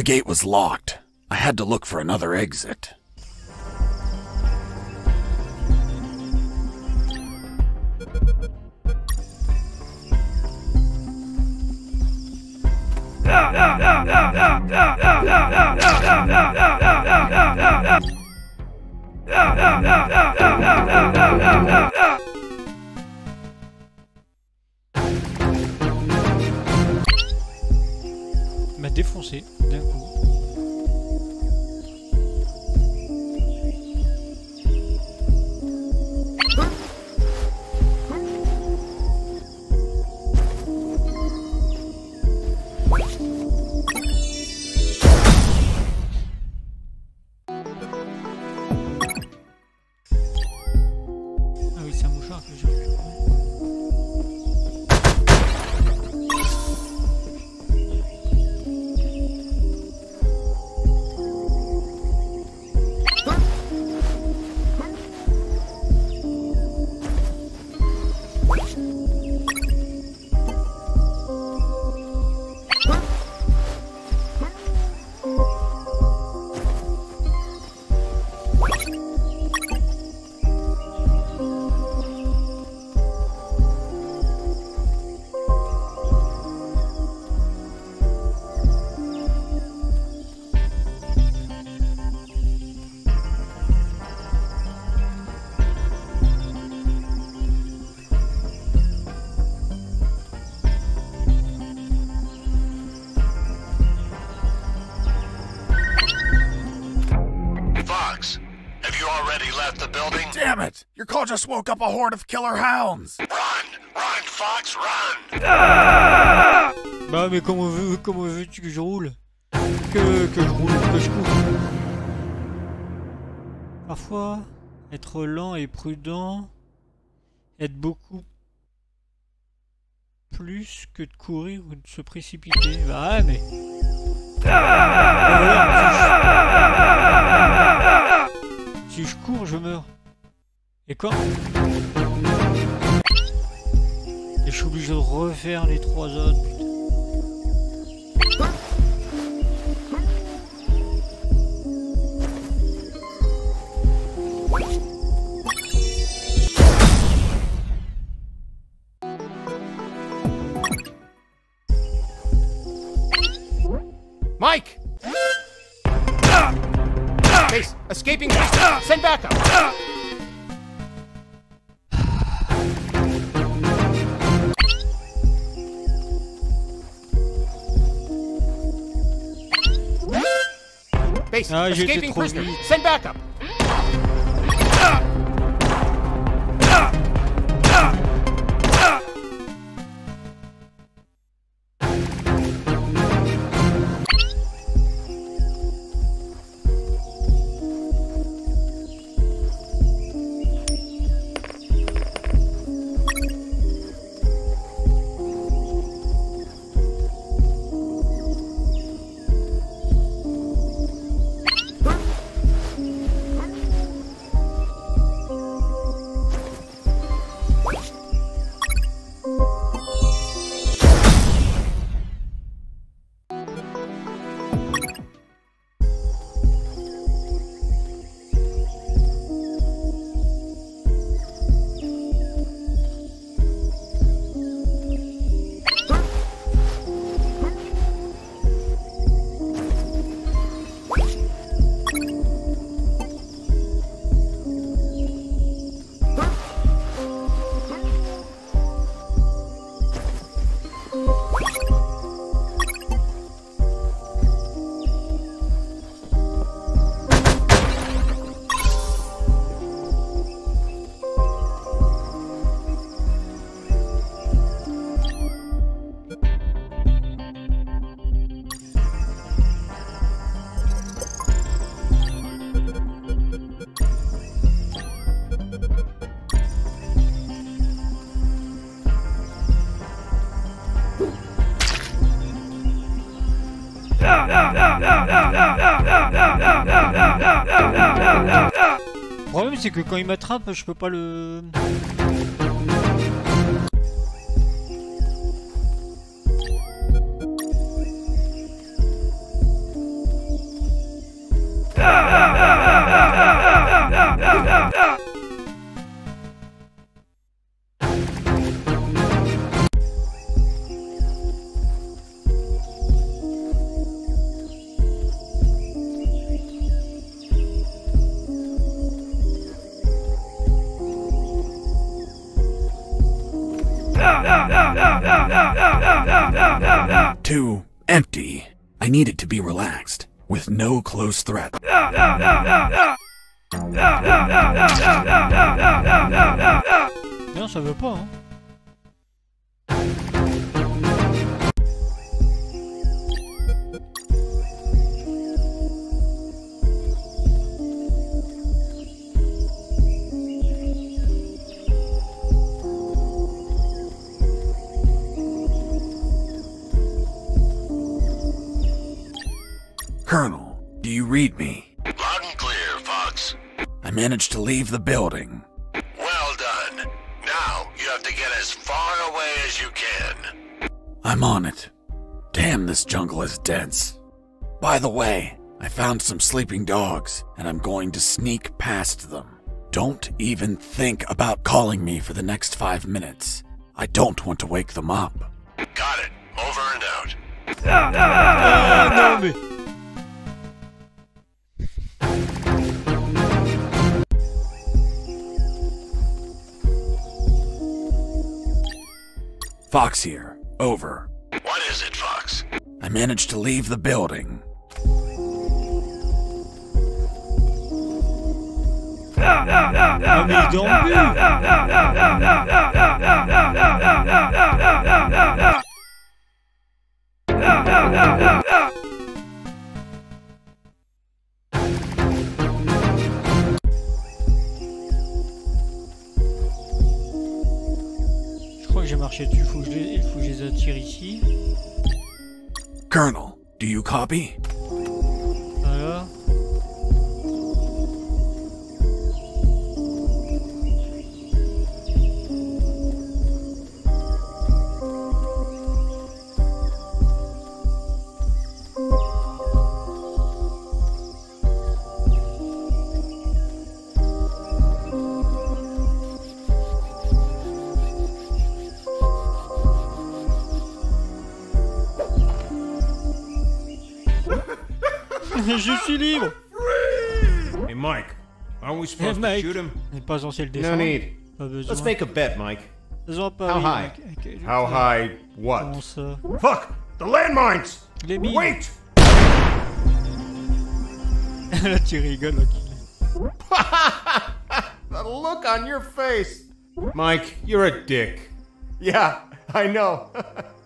The gate was locked. I had to look for another exit. just woke up a horde of killer hounds! Run! Run, Fox, run! Bah mais comment veux comment veux-tu que je roule? Que, que je roule, que je cours? Parfois, être lent et prudent aide beaucoup plus que de courir ou de se précipiter. Bah ouais, mais... Si je cours, je meurs. Et quand Et je suis obligé de refaire les trois autres. Mike! Base, escaping prisoner. Send backup. Ah, escaping prisoner. vite. Send backup. Le problème c'est que quand il m'attrape, je peux pas le... be relaxed, with no close threat. Non, ça veut pas, hein. Do you read me? Loud and clear, Fox. I managed to leave the building. Well done. Now you have to get as far away as you can. I'm on it. Damn, this jungle is dense. By the way, I found some sleeping dogs, and I'm going to sneak past them. Don't even think about calling me for the next five minutes. I don't want to wake them up. Got it. Over and out. Fox here. Over. What is it, Fox? I managed to leave the building. Marché dessus, faut les, faut que je les attire ici. Colonel, do you copy? Je suis libre Hey, Mike, aren't we supposed to Mike, shoot him? n'est pas censé le No need. Pas besoin. Let's make a bet, Mike. Besoin pas, How high? ok, ok, How high what? Comment ça Fuck! The landmines! Les mines. Wait! Là, tu rigoles, ok. The look on your face! Mike, you're a dick. Yeah, I know.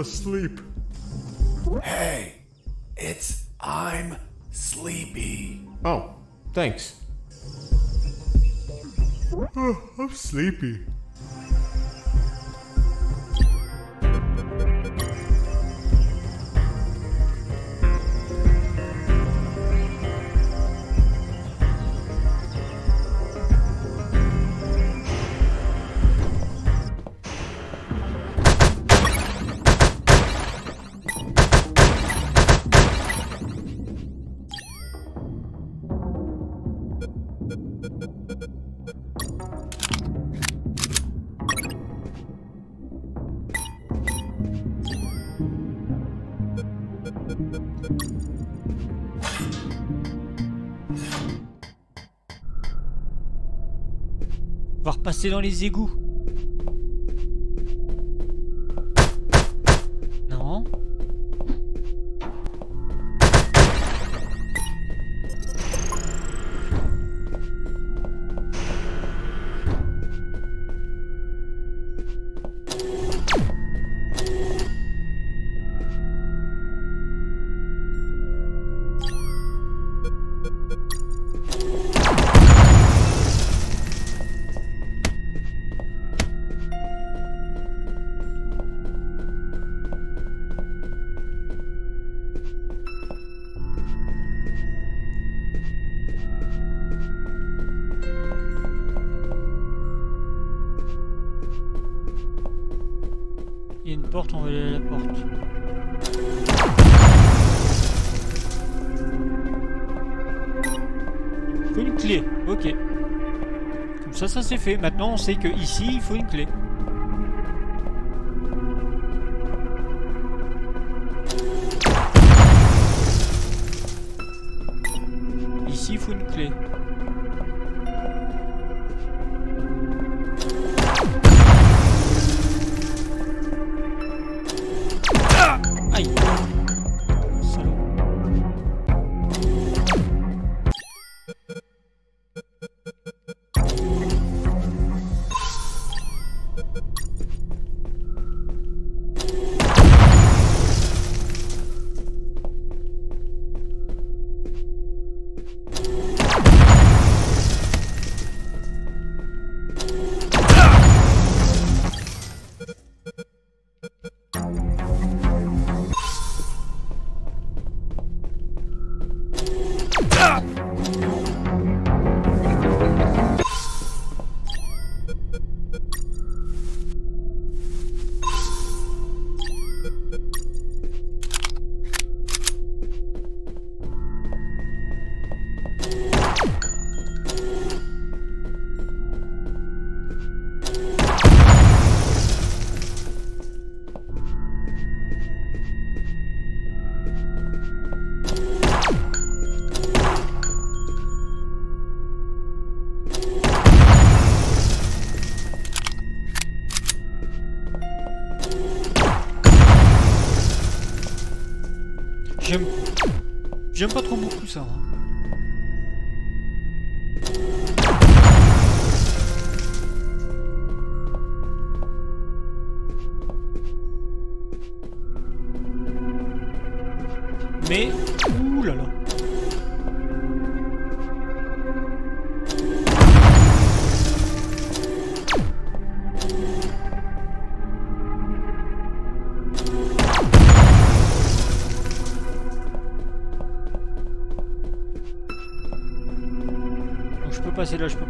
Asleep. Hey, it's I'm sleepy. Oh, thanks. Oh, I'm sleepy. c'est dans les égouts. Fait. Maintenant, on sait que ici, il faut une clé.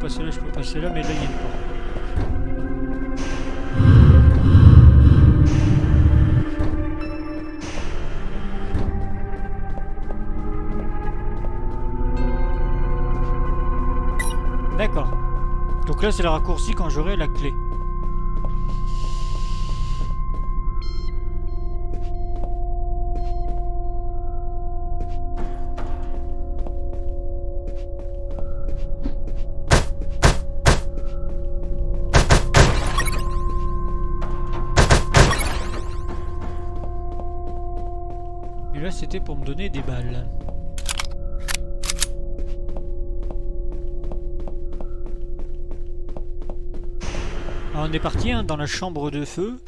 Peux passer là, je peux passer là, mais là il y a une porte. D'accord. Donc là c'est le raccourci quand j'aurai la clé. Pour me donner des balles. Alors, on est parti hein, dans la chambre de feu.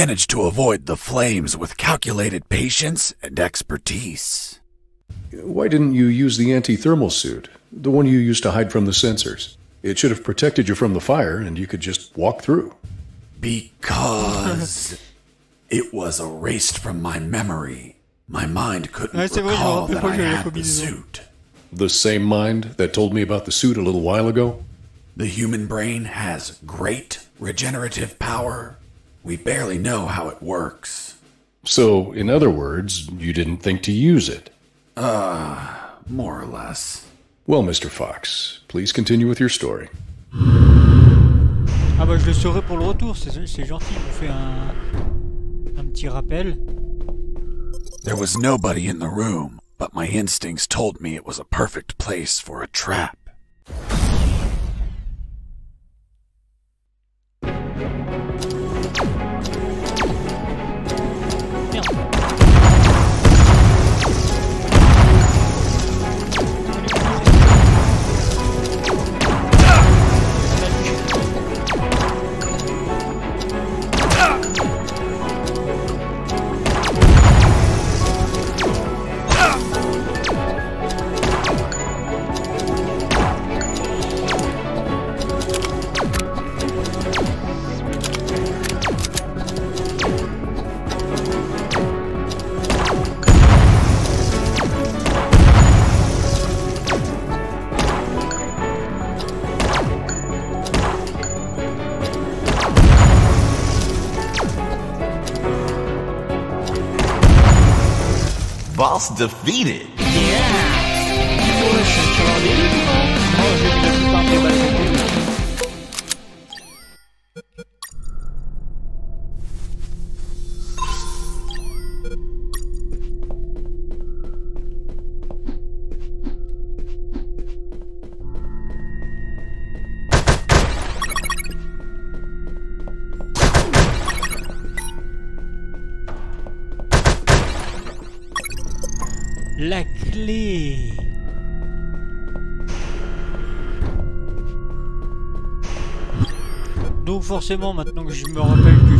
Managed to avoid the flames with calculated patience and expertise. Why didn't you use the anti-thermal suit? The one you used to hide from the sensors. It should have protected you from the fire, and you could just walk through. Because it was erased from my memory. My mind couldn't Ouais, c'est vrai, je me recall that I had the suit. The same mind that told me about the suit a little while ago? The human brain has great regenerative power. We barely know how it works. So, in other words, you didn't think to use it. Uh, more or less. Well, Mr. Fox, please continue with your story. Ah bah je le saurai pour le retour, c'est c'est gentil, il me fait un, un petit rappel. There was nobody in the room, but my instincts told me it was a perfect place for a trap. Defeated. Maintenant que je me rappelle que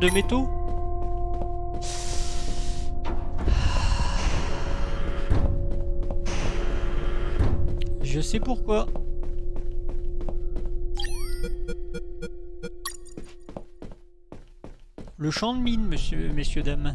De métaux Je sais pourquoi. Le champ de mine, monsieur, messieurs, dames.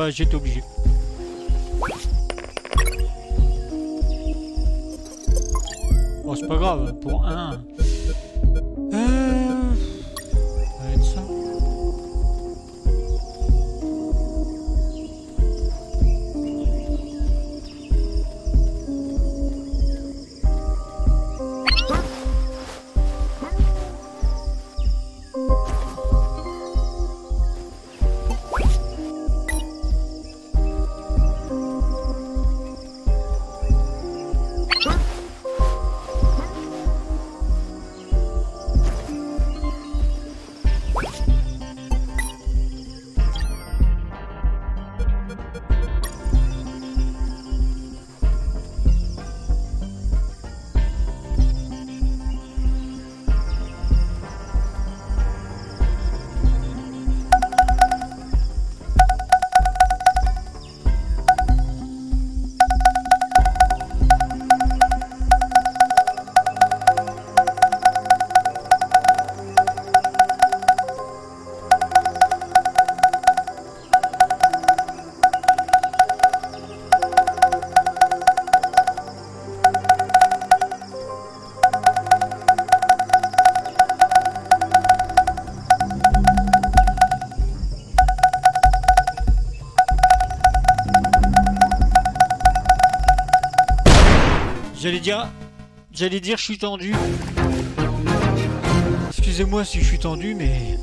Bah j'étais obligé. J'allais dire je suis tendu. Excusez-moi si je suis tendu, mais.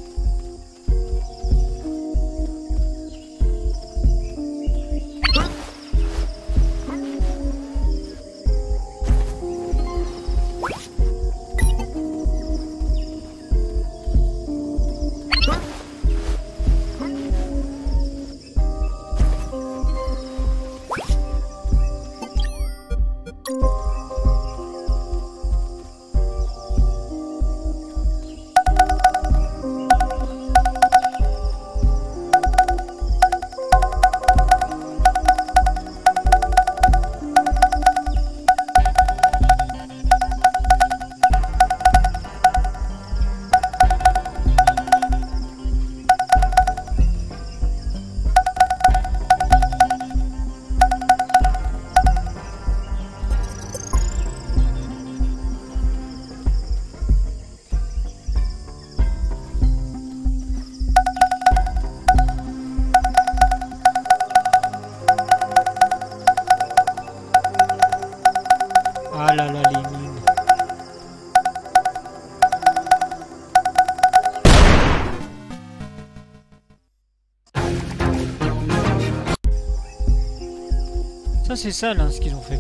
C'est hein, ce qu'ils ont fait.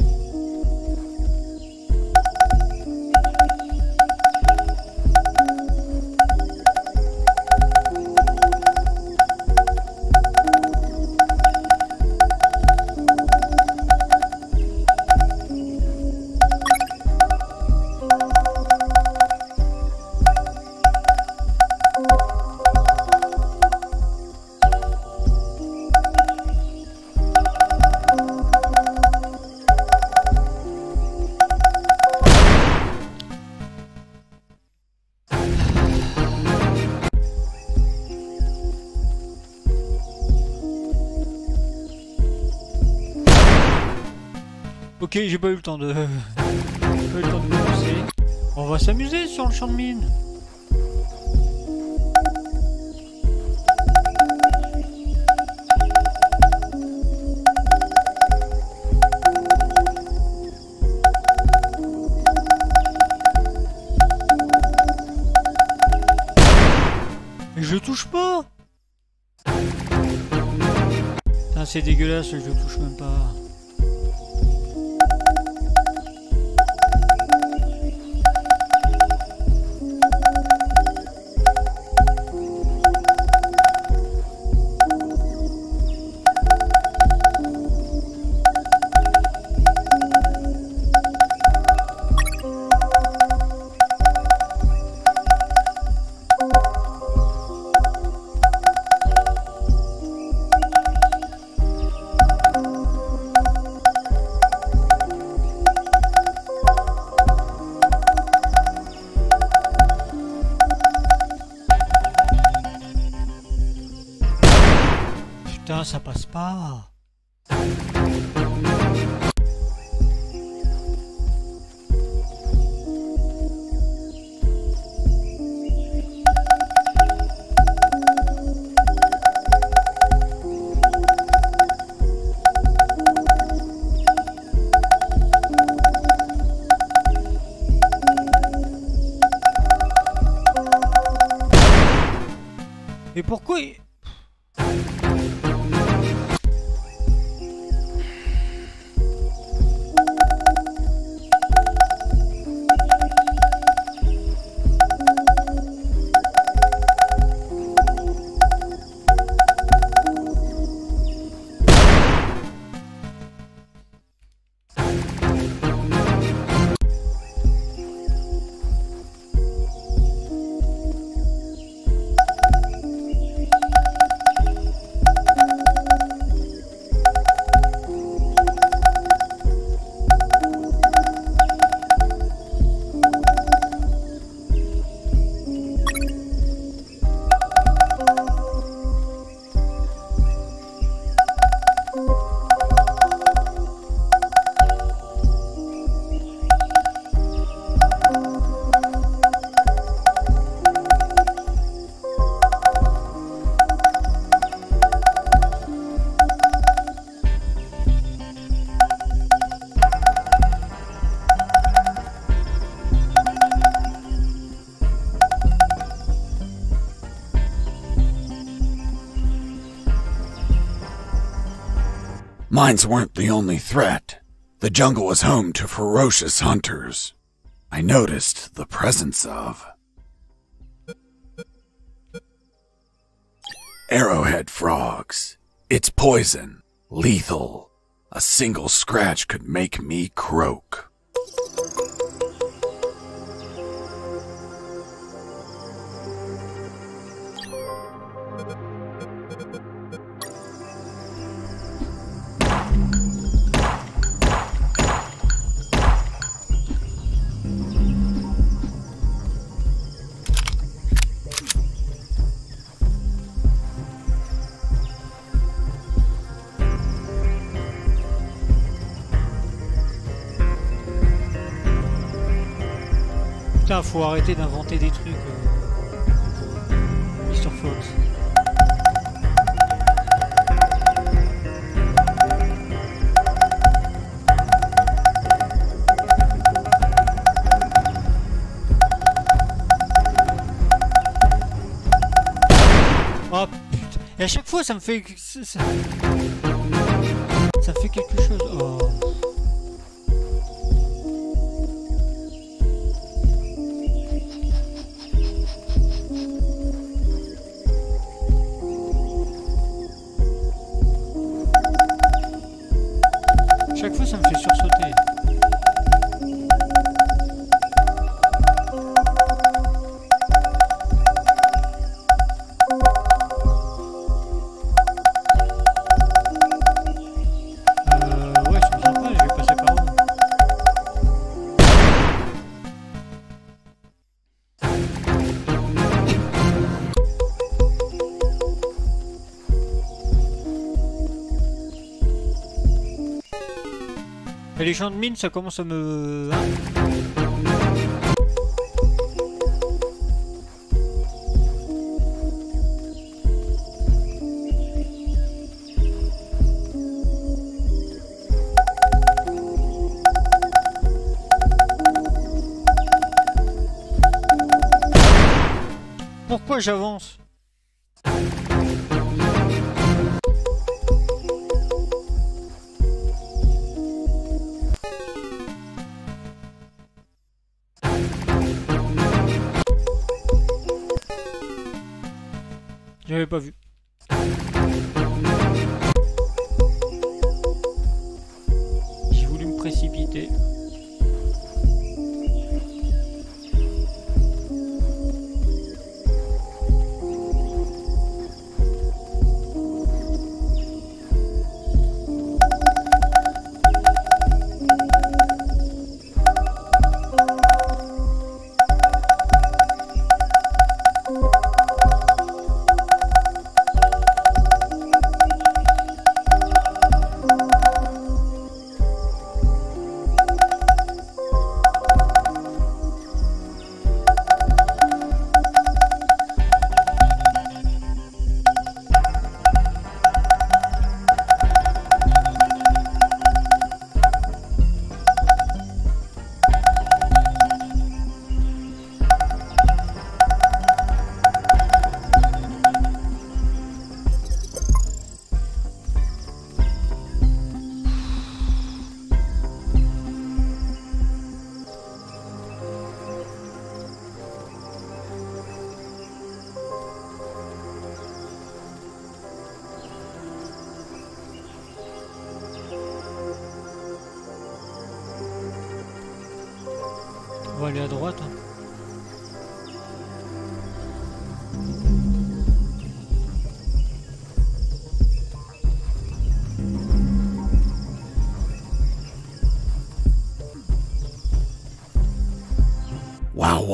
J'ai pas eu le temps de... pas eu le temps de pousser. On va s'amuser sur le champ de mine. Je touche pas c'est dégueulasse, je touche même pas. Mines weren't the only threat. The jungle was home to ferocious hunters. I noticed the presence of arrowhead frogs. It's poison, lethal. A single scratch could make me croak. Faut arrêter d'inventer des trucs. euh, Mr. Fox. Oh putain. Et à chaque fois, ça me fait. Ça, ça- fait quelque chose. Oh. Champs de mine, ça commence à me... Pourquoi j'avance?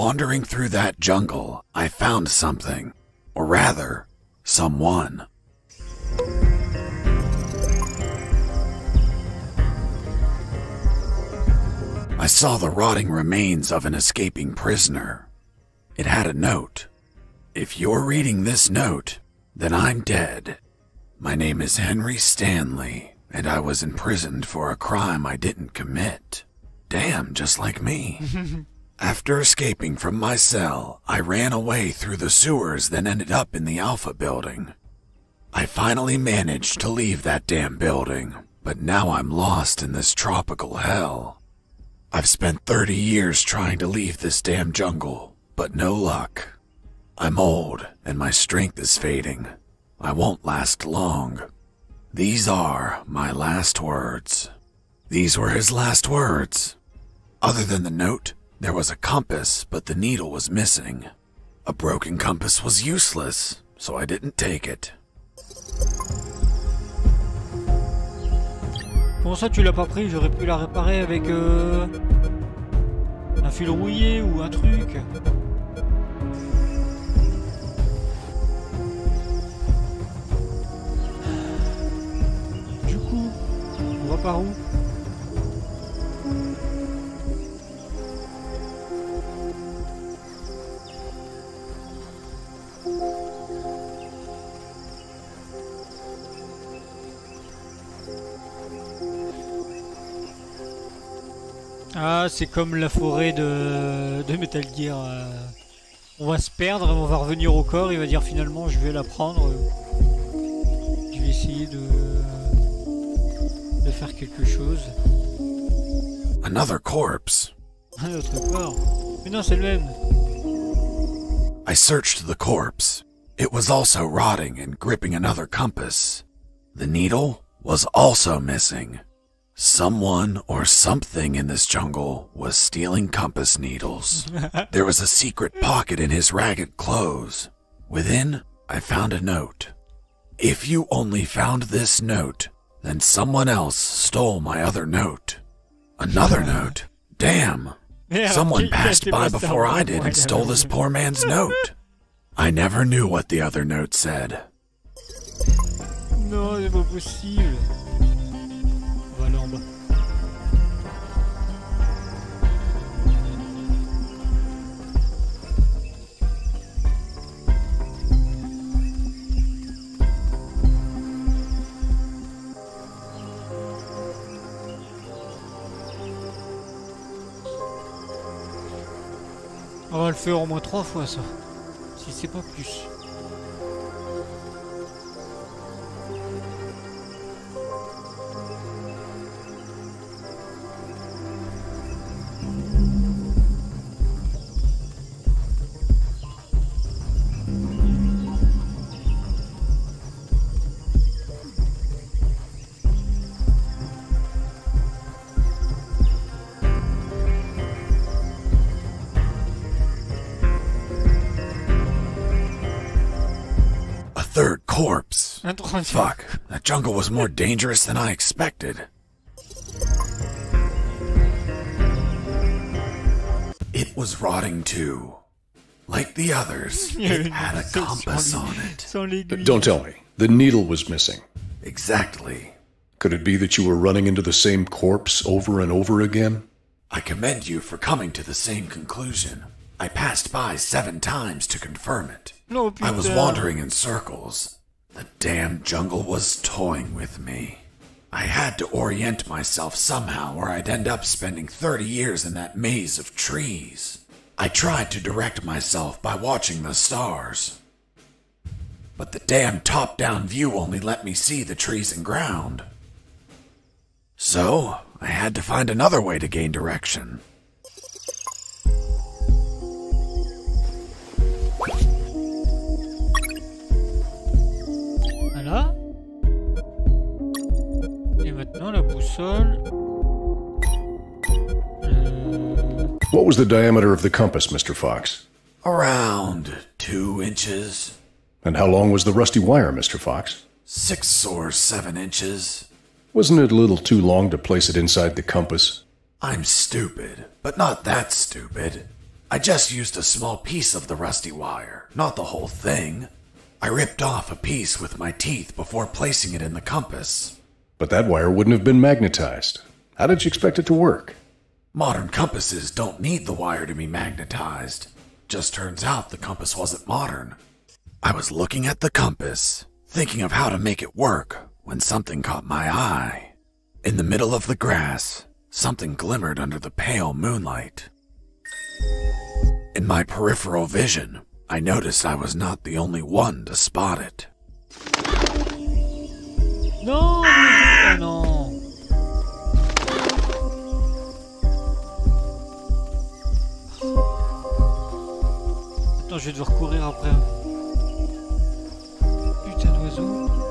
Wandering through that jungle, I found something. Or rather, someone. I saw the rotting remains of an escaping prisoner. It had a note. If you're reading this note, then I'm dead. My name is Henry Stanley, and I was imprisoned for a crime I didn't commit. Damn, just like me. After escaping from my cell, I ran away through the sewers, then ended up in the Alpha building. I finally managed to leave that damn building, but now I'm lost in this tropical hell. I've spent 30 years trying to leave this damn jungle, but no luck. I'm old, and my strength is fading. I won't last long. These are my last words. These were his last words. Other than the note, there was a compass, but the needle was missing. A broken compass was useless, so I didn't take it. Comment ça tu l'as pas pris J'aurais pu la réparer avec euh, un fil rouillé ou un truc. Du coup, on va par où? Ah, c'est comme la forêt de, de Metal Gear. euh. On va se perdre, on va revenir au corps, il va dire finalement je vais la prendre. Je vais essayer de, de faire quelque chose. Another corpse. Un autre corps. Mais non, c'est le même. I searched the corpse. It was also rotting and gripping another compass. The needle was also missing. Someone or something in this jungle was stealing compass needles. there was a secret pocket in his ragged clothes. Within, I found a note. If you only found this note, then someone else stole my other note. Another note? Damn. Yeah, Someone passed by before I did and stole this poor man's note. I never knew what the other note said. Non, c'est pas possible. On va le faire au moins trois fois ça. Si c'est pas plus. Corpse. Fuck, that jungle was more dangerous than I expected. It was rotting too. Like the others, it had a compass on it. Sans. Don't tell me. The needle was missing. Exactly. Could it be that you were running into the same corpse over and over again? I commend you for coming to the same conclusion. I passed by seven times to confirm it. No, I was wandering in circles. The damn jungle was toying with me. I had to orient myself somehow, or I'd end up spending 30 years in that maze of trees. I tried to direct myself by watching the stars. But the damn top down view only let me see the trees and ground. So, I had to find another way to gain direction. Maintenant la boussole. Euh, What was the diameter of the compass, Mr. Fox? Around two inches, And how long was the rusty wire, Mr. Fox? six or seven inches. Wasn't it a little too long to place it inside the compass? I'm stupid, but not that stupid. I just used a small piece of the rusty wire, not the whole thing. I ripped off a piece with my teeth before placing it in the compass. But that wire wouldn't have been magnetized. How did you expect it to work? Modern compasses don't need the wire to be magnetized. Just turns out the compass wasn't modern. I was looking at the compass, thinking of how to make it work, when something caught my eye. In the middle of the grass, something glimmered under the pale moonlight. In my peripheral vision, I noticed I was not the only one to spot it. Non, Je vais devoir courir après. Putain d'oiseau.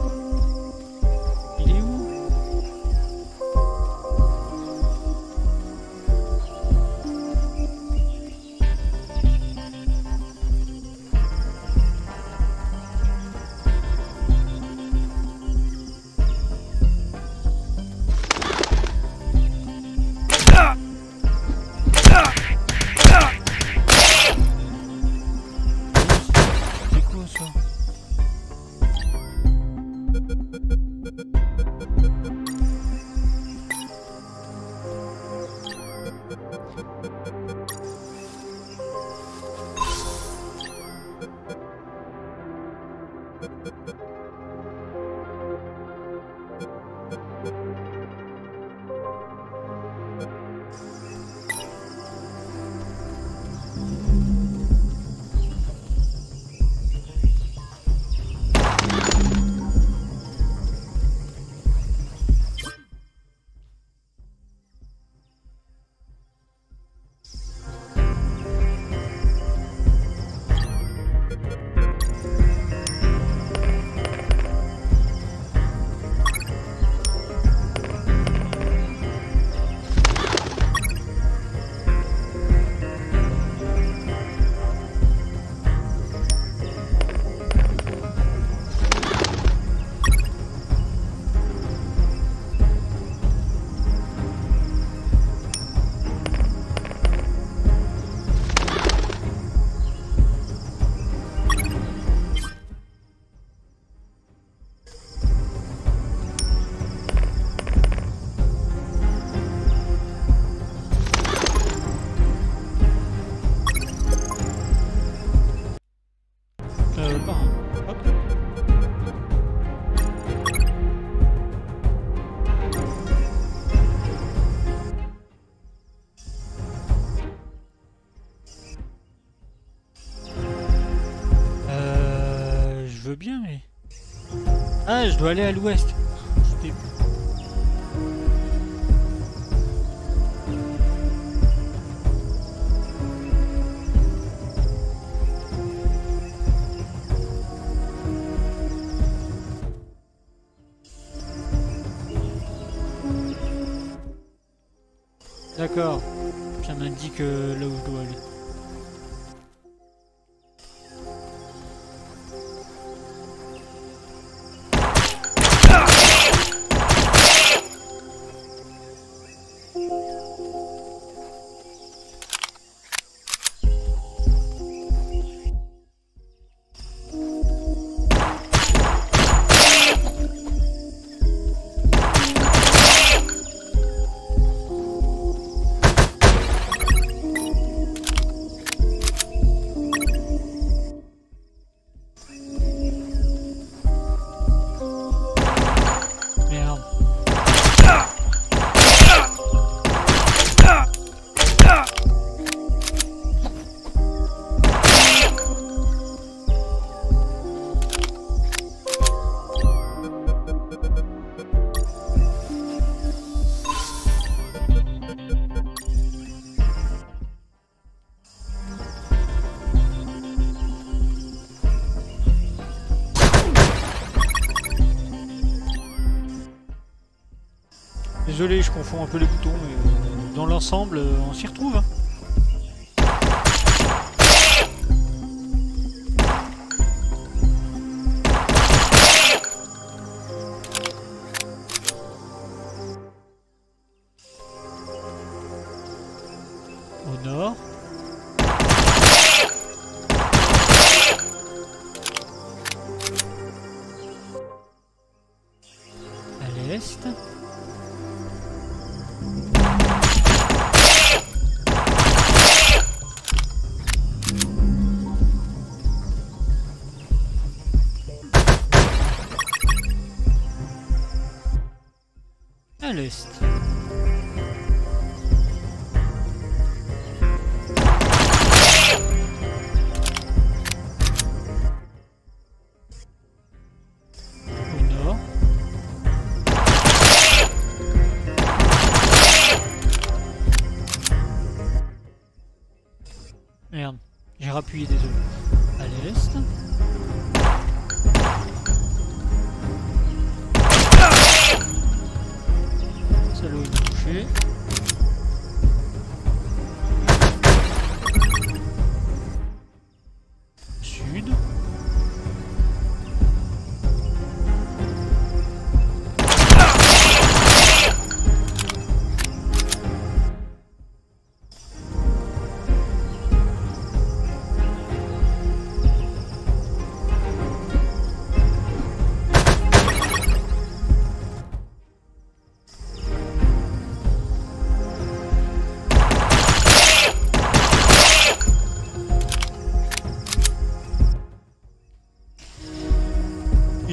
Je dois aller à l'ouest. D'accord. Ça m'indique Confonds un peu les boutons, mais euh, dans l'ensemble, euh, on s'y retrouve.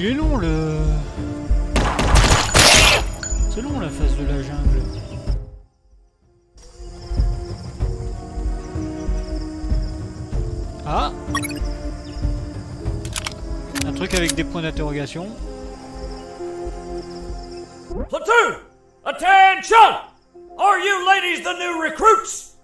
Il est long le. C'est long la phase de la jungle. Ah Un truc avec des points d'interrogation. Platoon! Attention! Are you ladies the new recruits?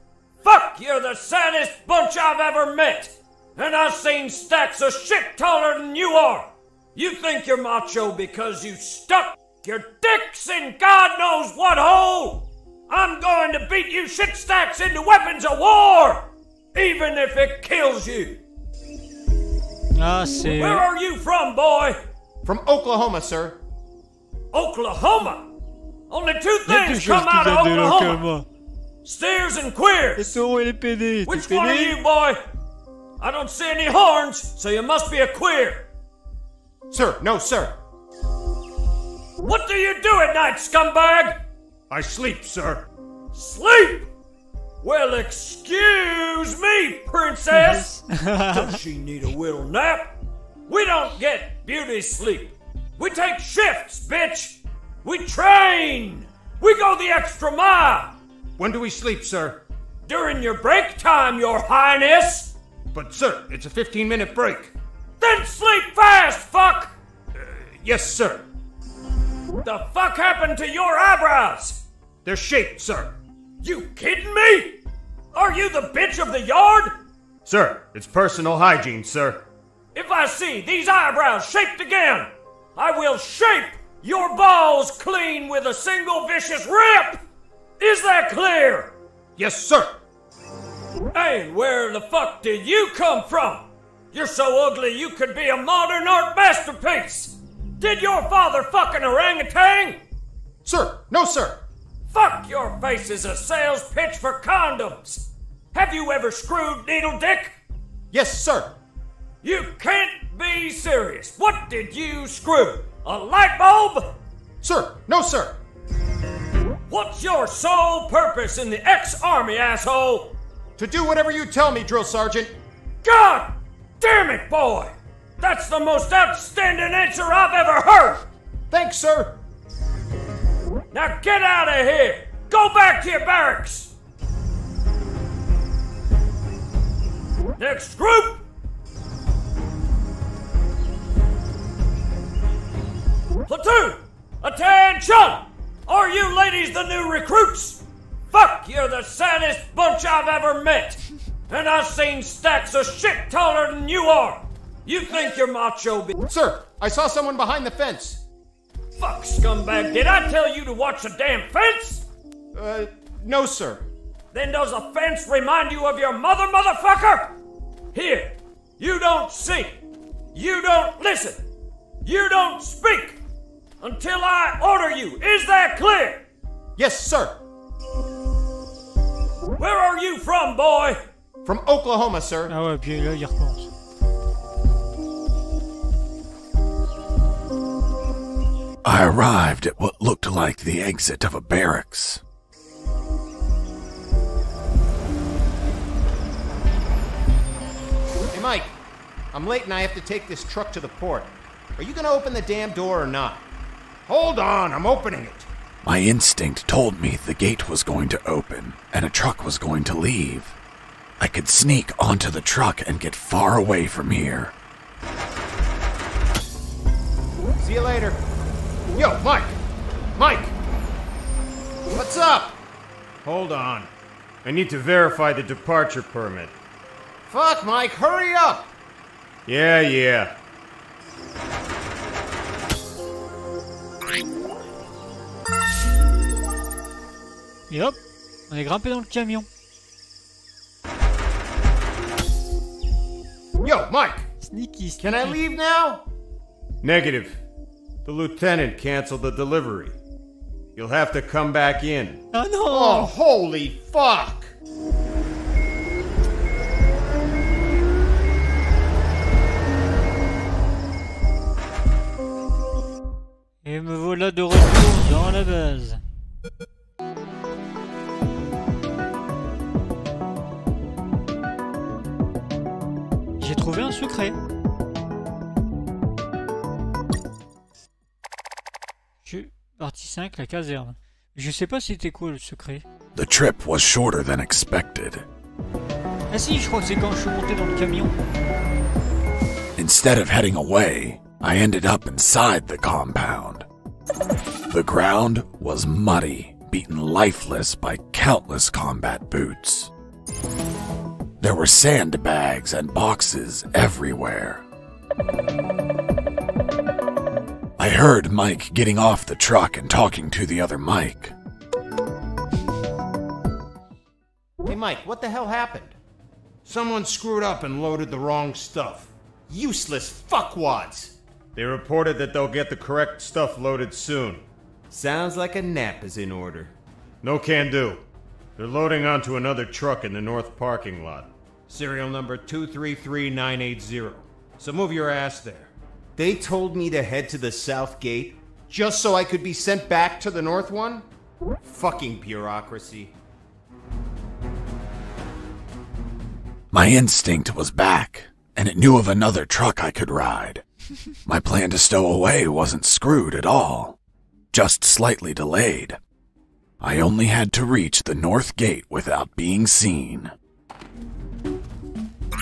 Fuck, you're the saddest bunch I've ever met! And I've seen stacks of shit taller than you are! You think you're macho because you stuck your dicks in God knows what hole? I'm going to beat you shit stacks into weapons of war! Even if it kills you! Ah, c'est. Where are you from, boy? From Oklahoma, sir. Oklahoma! Only two Il y a deux things choses come out of viennent Oklahoma! l'Oklahoma. Steers and queers! Les taureaux et. Which one are you, boy? I don't see any horns, so you must be a queer. Sir, no, sir. What do you do at night, scumbag? I sleep, sir. Sleep? Well, excuse me, princess. Does she need a little nap? We don't get beauty sleep. We take shifts, bitch. We train. We go the extra mile. When do we sleep, sir? During your break time, your highness. But, sir, it's a 15 minute break. Then sleep fast, fuck! Uh, yes, sir. The fuck happened to your eyebrows? They're shaped, sir. You kidding me? Are you the bitch of the yard? Sir, it's personal hygiene, sir. If I see these eyebrows shaped again, I will shape your balls clean with a single vicious rip! Is that clear? Yes, sir. And where the fuck did you come from? You're so ugly you could be a modern art masterpiece! Did your father fuck an orangutan? Sir, no, sir. Fuck, your face is a sales pitch for condoms! Have you ever screwed needle dick? Yes, sir. You can't be serious. What did you screw? A light bulb? Sir, no, sir. What's your sole purpose in the ex army, asshole? To do whatever you tell me, drill sergeant. God damn it, boy! That's the most outstanding answer I've ever heard! Thanks, sir. Now get out of here! Go back to your barracks! Next group! Platoon! Attention! Are you ladies the new recruits? Fuck, you're the saddest bunch I've ever met! And I've seen stacks of shit taller than you are! You think you're macho, b- Sir, I saw someone behind the fence. Fuck, scumbag, did I tell you to watch the damn fence? Uh, no, sir. Then does a fence remind you of your mother, motherfucker? Here, you don't see, you don't listen, you don't speak until I order you. Is that clear? Yes, sir. Where are you from, boy? From Oklahoma, sir. Ah ouais, puis là, il recommence. I arrived at what looked like the exit of a barracks. Hey, Mike. I'm late and I have to take this truck to the port. Are you gonna open the damn door or not? Hold on, I'm opening it. My instinct told me the gate was going to open and a truck was going to leave. I could sneak onto the truck and get far away from here. See you later. Yo, Mike! Mike! What's up? Hold on. I need to verify the departure permit. Fuck, Mike, hurry up! Yeah, yeah. Et hop, on est grimpé dans le camion. Yo, Mike! Sneaky, sneaky. Can I leave now? Negative. The lieutenant canceled the delivery. You'll have to come back in. Oh non Oh, holy fuck! Et me voilà de retour dans la base. Trouvé un secret. Je... Partie 5, la caserne. Je sais pas c'était quoi le secret. The trip was shorter than expected. Ah si, je crois que c'est quand je suis monté dans le camion. Instead of heading away, I ended up inside the compound. The ground was muddy, beaten lifeless by countless combat boots. There were sandbags and boxes everywhere. I heard Mike getting off the truck and talking to the other Mike. Hey, Mike, what the hell happened? Someone screwed up and loaded the wrong stuff. Useless fuckwads! They reported that they'll get the correct stuff loaded soon. Sounds like a nap is in order. No can do. They're loading onto another truck in the north parking lot. Serial number 233980. So move your ass there. They told me to head to the south gate just so I could be sent back to the north one? Fucking bureaucracy. My instinct was back, and it knew of another truck I could ride. My plan to stow away wasn't screwed at all, just slightly delayed. I only had to reach the north gate without being seen.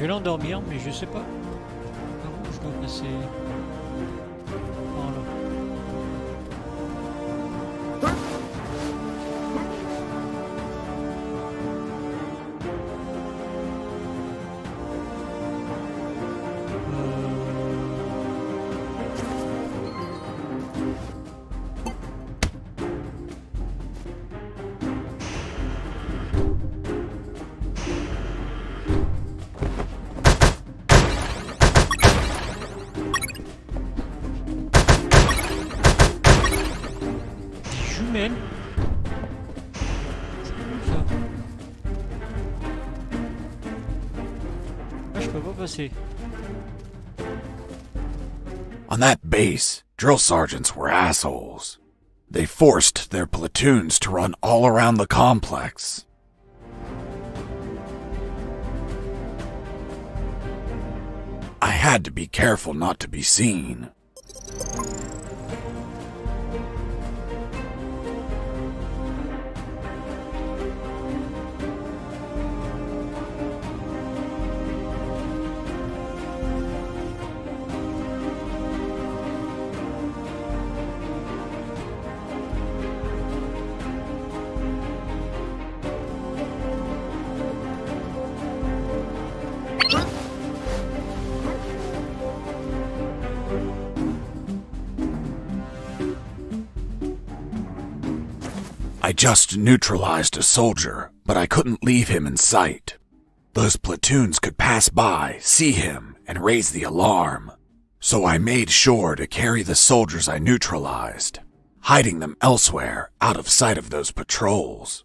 je vais l'endormir, mais je sais pas passer. Pas passer. On that base, drill sergeants were assholes. They forced their platoons to run all around the complex. I had to be careful not to be seen. Just neutralized a soldier, but I couldn't leave him in sight. Those platoons could pass by, see him, and raise the alarm. So I made sure to carry the soldiers I neutralized, hiding them elsewhere out of sight of those patrols.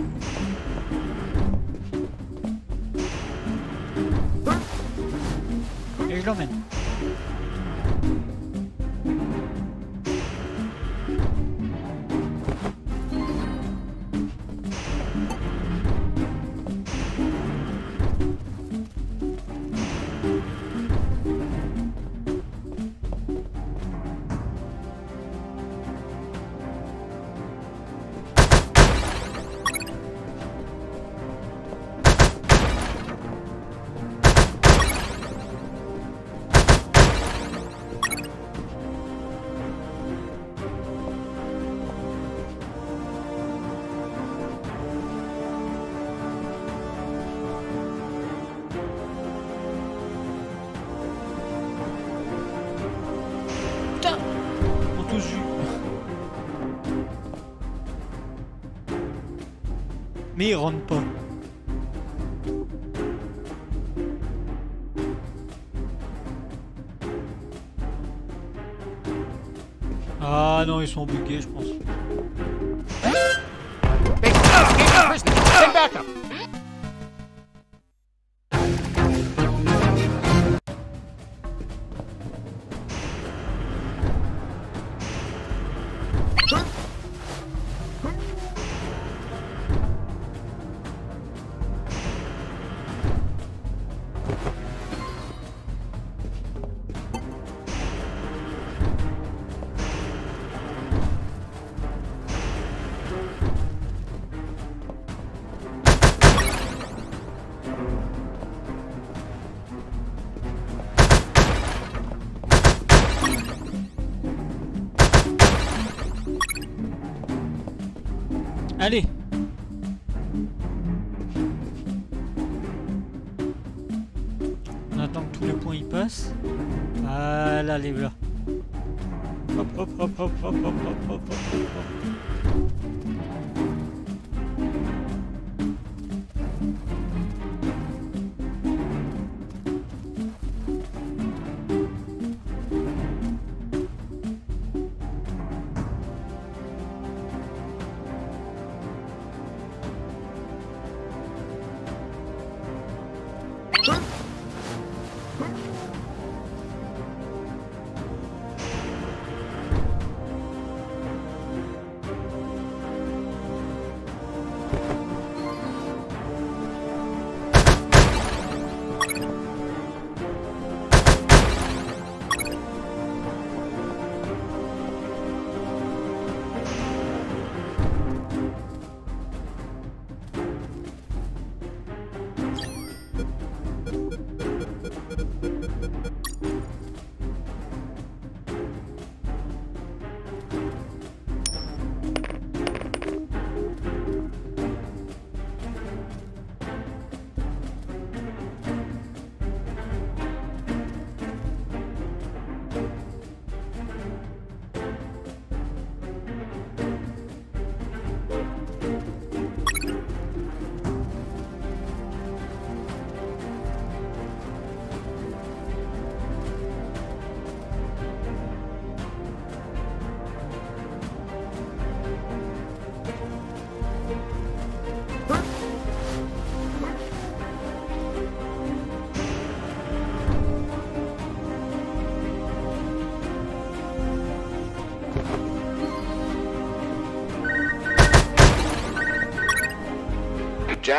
Ah non, ils sont buggés, je pense.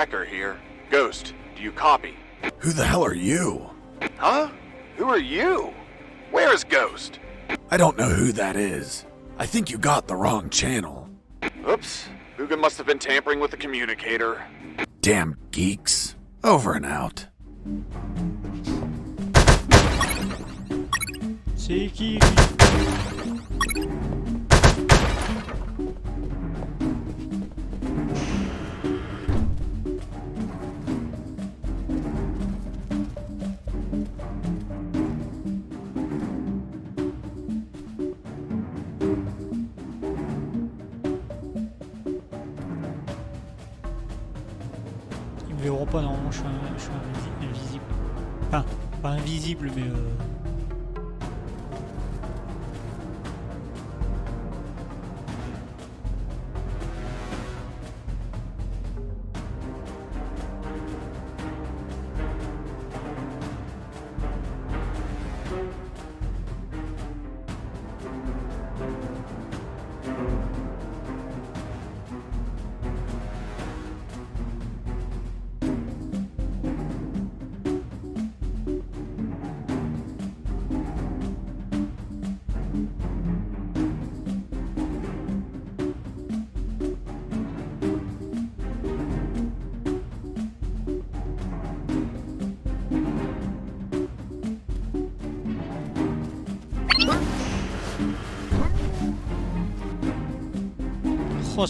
Here. Ghost, do you copy? Who the hell are you? Huh? Who are you? Where's Ghost? I don't know who that is. I think you got the wrong channel. Oops. Hoogan must have been tampering with the communicator. Damn geeks. Over and out.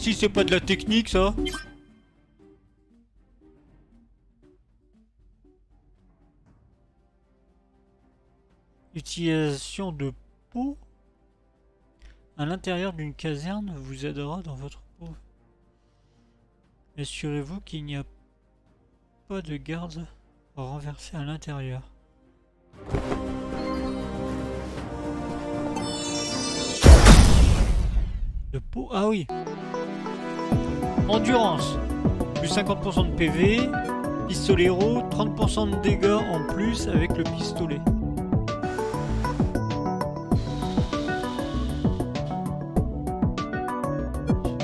Si c'est pas de la technique ça Utilisation de peau à l'intérieur d'une caserne vous aidera dans votre peau. Assurez-vous qu'il n'y a pas de garde renversé à l'intérieur. De peau Ah oui Endurance Plus 50% de PV. Pistolero, 30% de dégâts en plus avec le pistolet.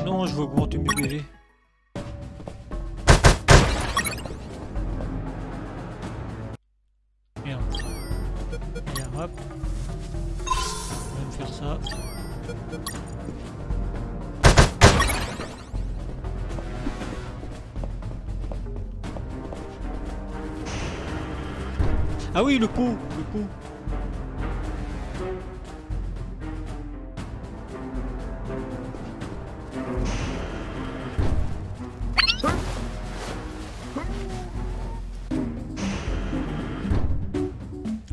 Non, je veux augmenter mes PV. Ah oui, le pot, le pot.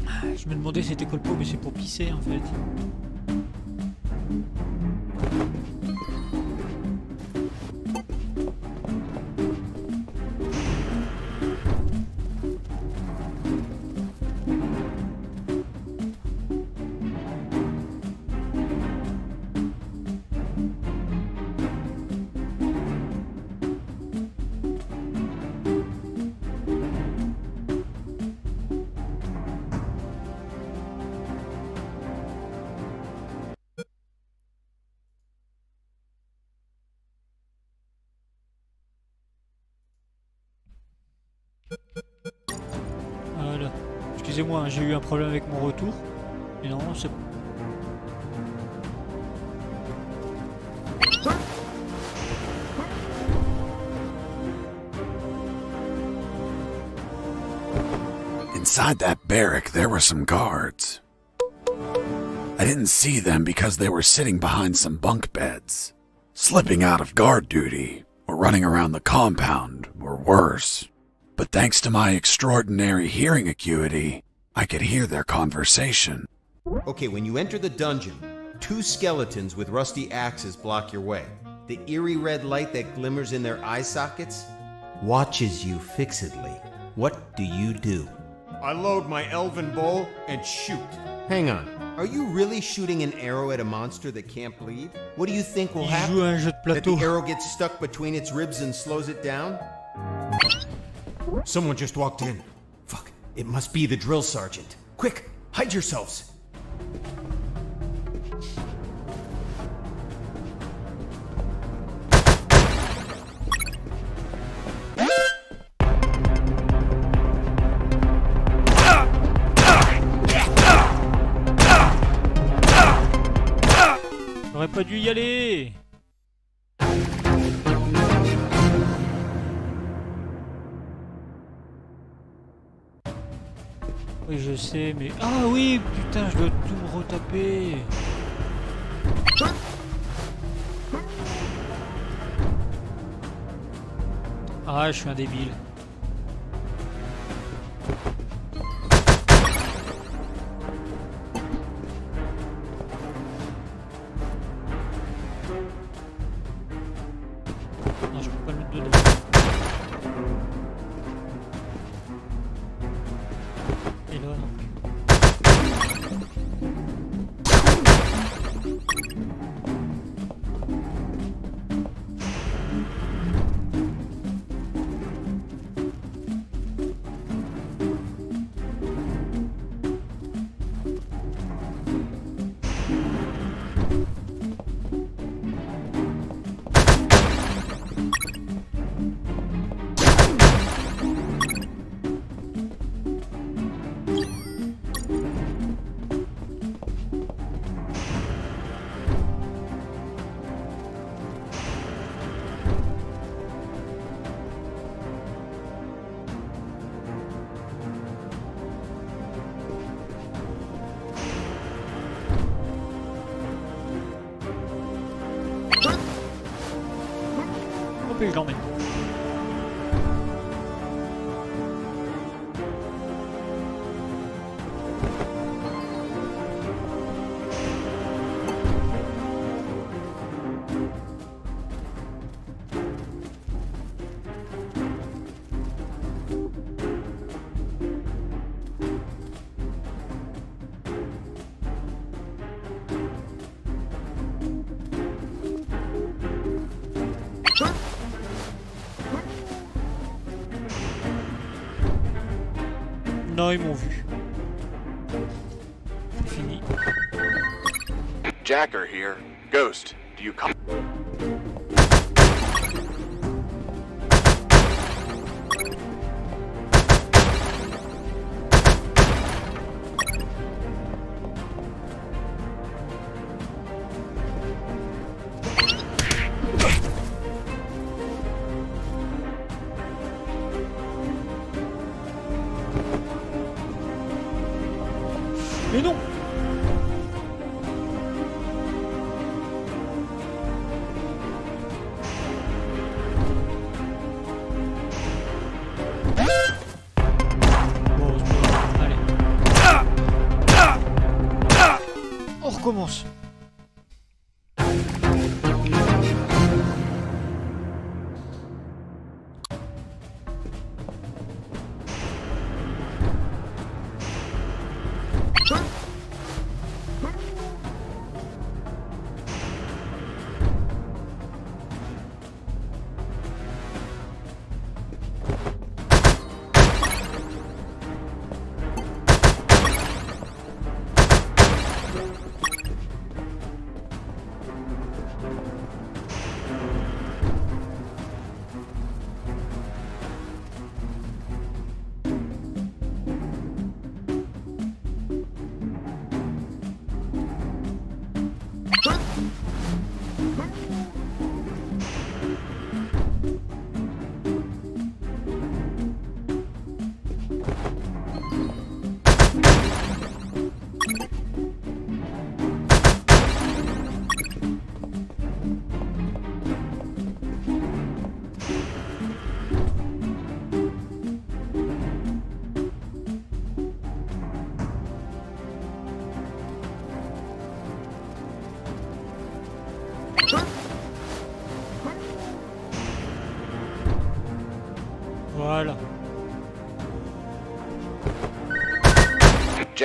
Ah, Je me demandais c'était quoi le pot, mais c'est pour pisser en fait. Excusez-moi, j'ai eu un problème avec mon retour. Mais c'est... Inside that barrack, there were some guards. I didn't see them because they were sitting behind some bunk beds, slipping out of guard duty, or running around the compound, or worse. But thanks to my extraordinary hearing acuity, I could hear their conversation. Okay, when you enter the dungeon, two skeletons with rusty axes block your way. The eerie red light that glimmers in their eye sockets watches you fixedly. What do you do? I load my elven bow and shoot. Hang on. Are you really shooting an arrow at a monster that can't bleed? What do you think will happen? joue à un That the arrow gets stuck between its ribs and slows it down? Someone just walked in. It must be the drill sergeant. Quick, hide yourselves! J'aurais pas dû y aller je sais, mais... Ah oui, putain, je dois tout retaper. Ah, je suis un débile. Ils m'ont vu. Fini. Jacker here. Ghost, 别动。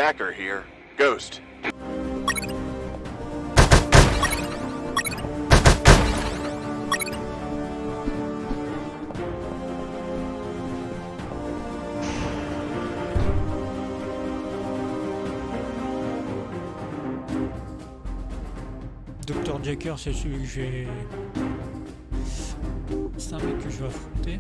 Jacker here. Ghost. Dr Jacker, c'est celui que j'ai. C'est un mec que je vais affronter.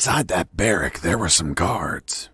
Inside that barrack, there were some guards.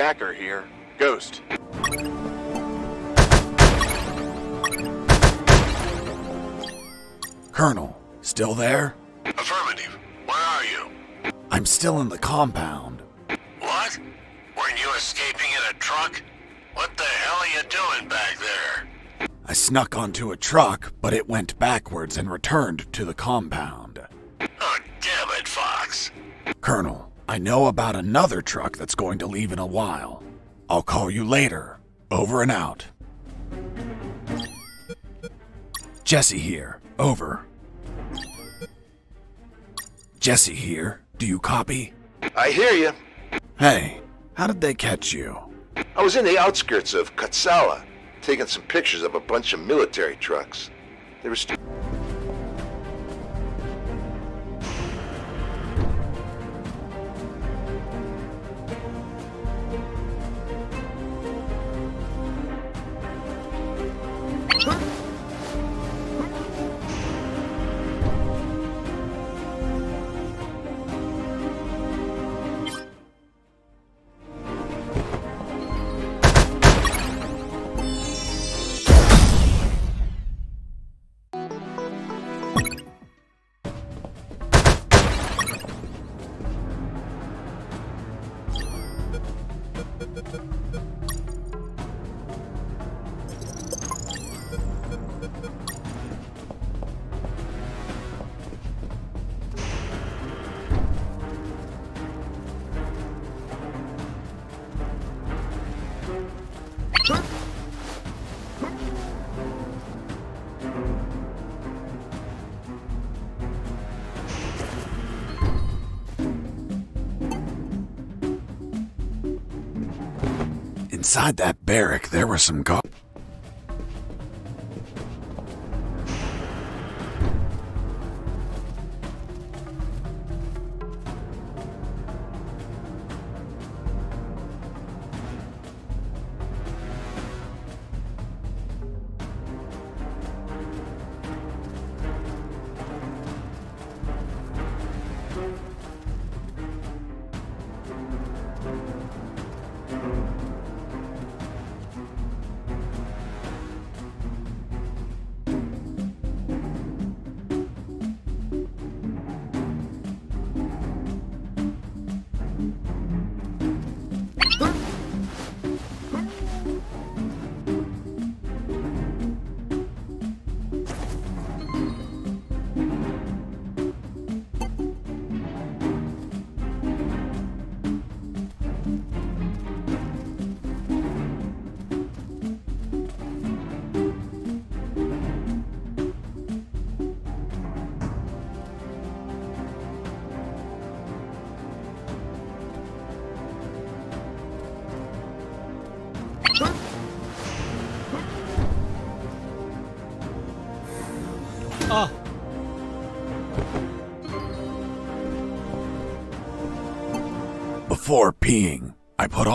Jacker here. Ghost. Colonel, still there? Affirmative. Where are you? I'm still in the compound. What? Weren't you escaping in a truck? What the hell are you doing back there? I snuck onto a truck, but it went backwards and returned to the compound. Oh, damn it, Fox. Colonel, I know about another truck that's going to leave in a while. I'll call you later. Over and out. Jesse here. Over. Jesse here. Do you copy? I hear you. Hey, how did they catch you? I was in the outskirts of Katsala, taking some pictures of a bunch of military trucks. They were Inside that barrack, there were some guards.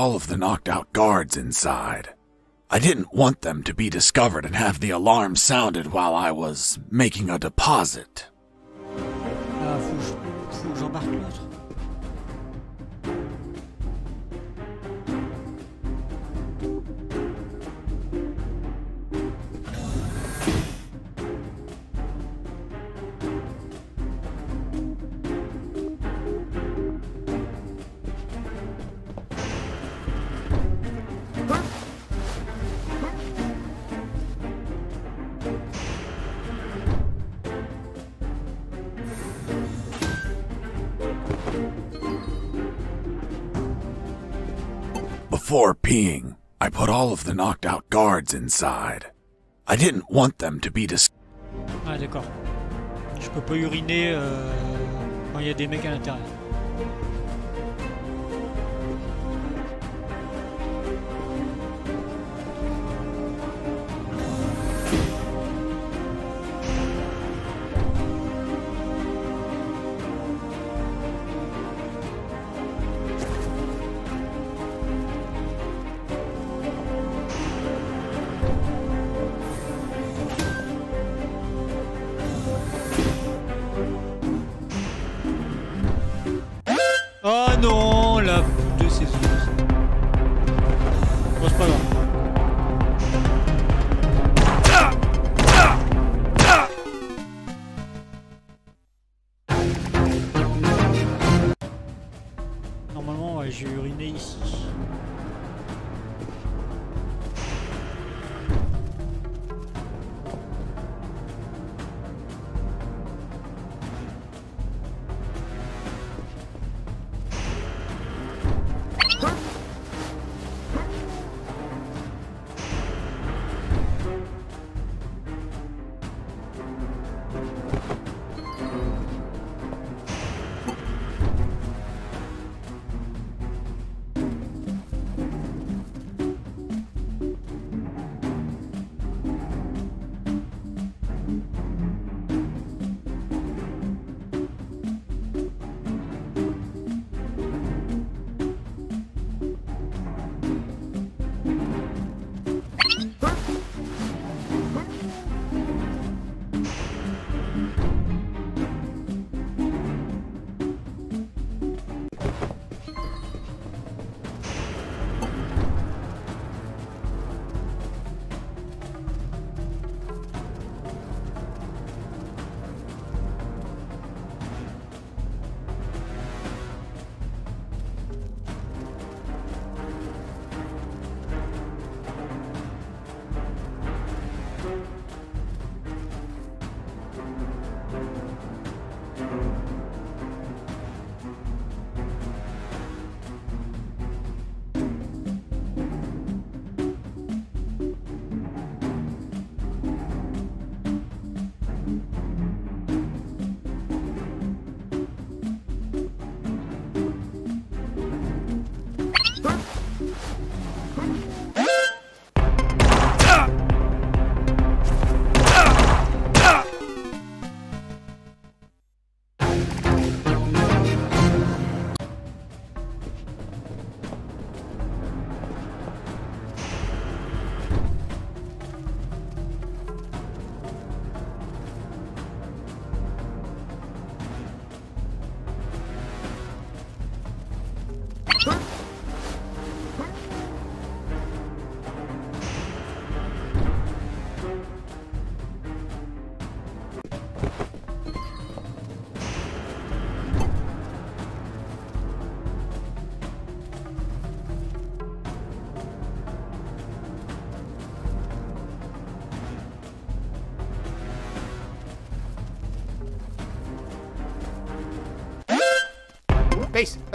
All of the knocked out guards inside. I didn't want them to be discovered and have the alarm sounded while I was making a deposit. Inside. I didn't want them to be dis- Ah d'accord. Je peux pas uriner euh, quand il y a des mecs à l'intérieur.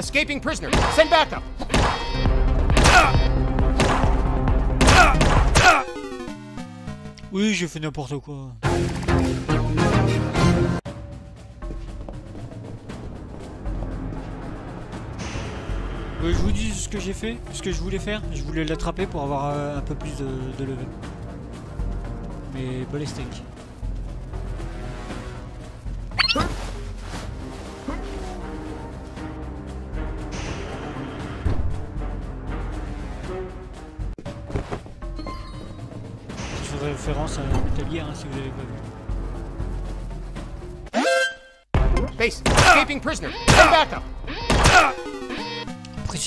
Escaping prisoner. Send backup. Oui, j'ai fait n'importe quoi. Euh, je vous dis ce que j'ai fait, ce que je voulais faire. Je voulais l'attraper pour avoir euh, un peu plus de, de level. Mais pas les steaks.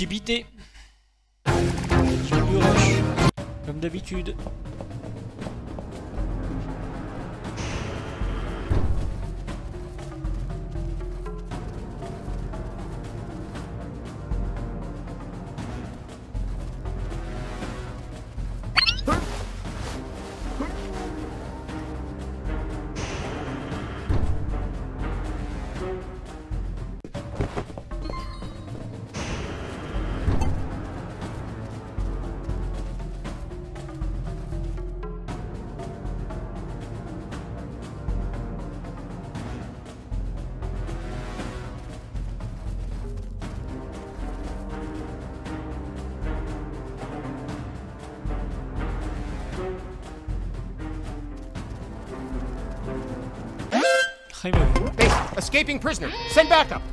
Précipité. Sur du rush. Comme d'habitude. Escaping prisoner. Send backup.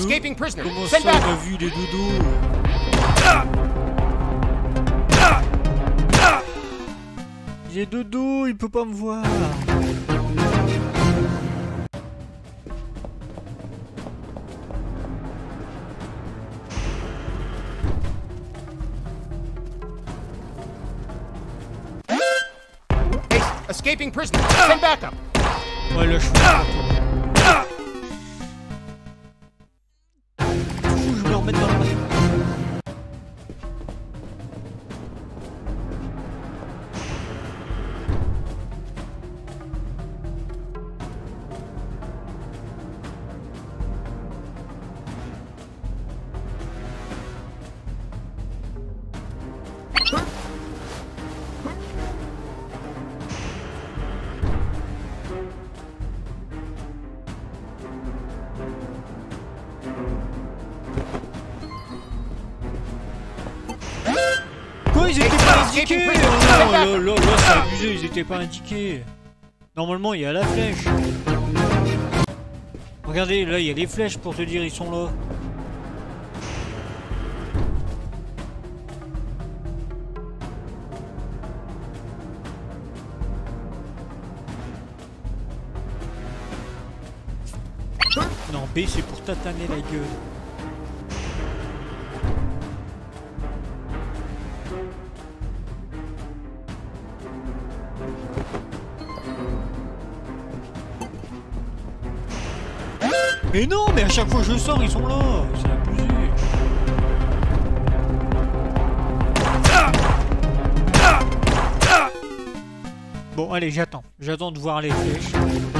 escaping prisoner. Send back. Revue des doudous. J'ai deux dos, il peut pas me voir. Escaping prisoner. Send backup. Ouais, le cheval. Là là là, c'est abusé, ils étaient pas indiqués. Normalement, il y a la flèche. Regardez, là, il y a les flèches pour te dire ils sont là. Non, B, c'est pour tataner la gueule. Chaque fois que je sors, ils sont là. C'est abusé. Bon, allez, j'attends. J'attends de voir les flèches.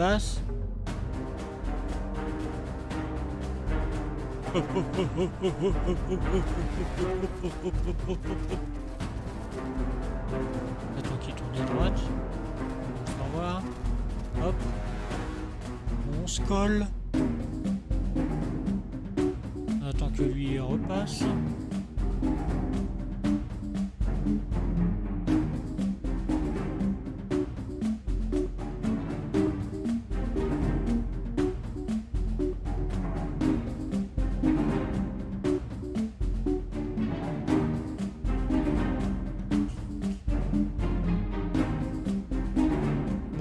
Attends qu'il tourne à droite. On va voir. Hop. On se colle. On attend que lui repasse.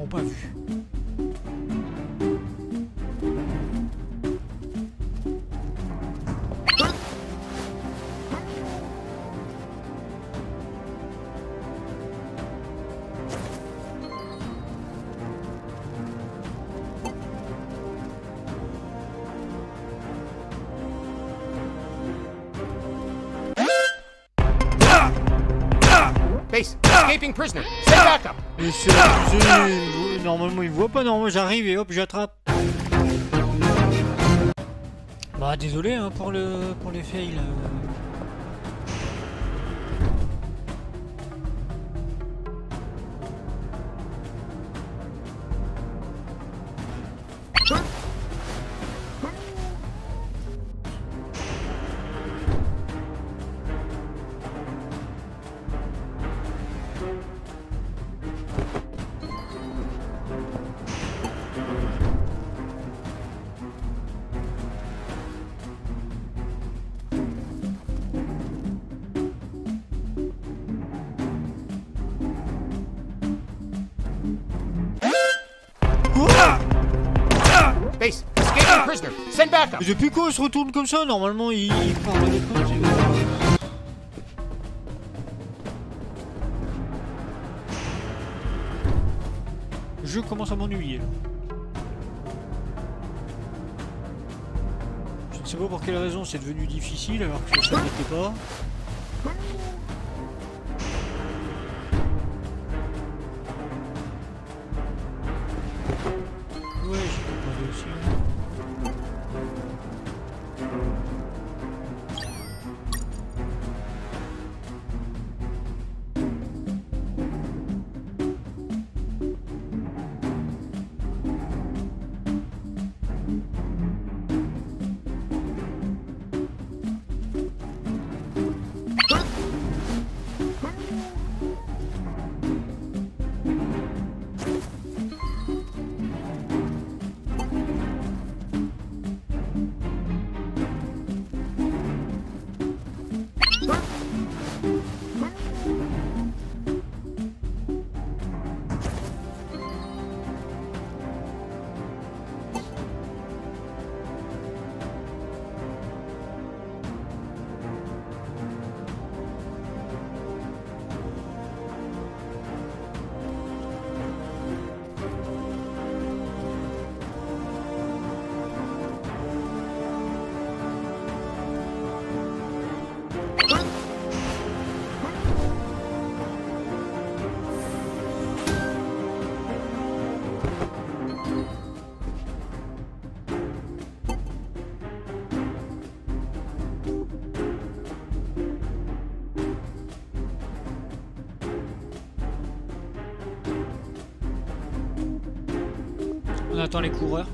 Pas vu. Base, escaping prisoner. Send backup. Normalement, il voit pas. Moi j'arrive et hop, j'attrape. Bah, désolé hein, pour, le, pour les fails. Il se retourne comme ça Normalement, il, il part de l'autre côté. Le jeu commence à m'ennuyer. Je ne sais pas pour quelle raison c'est devenu difficile alors que ça n'était pas. Les coureurs.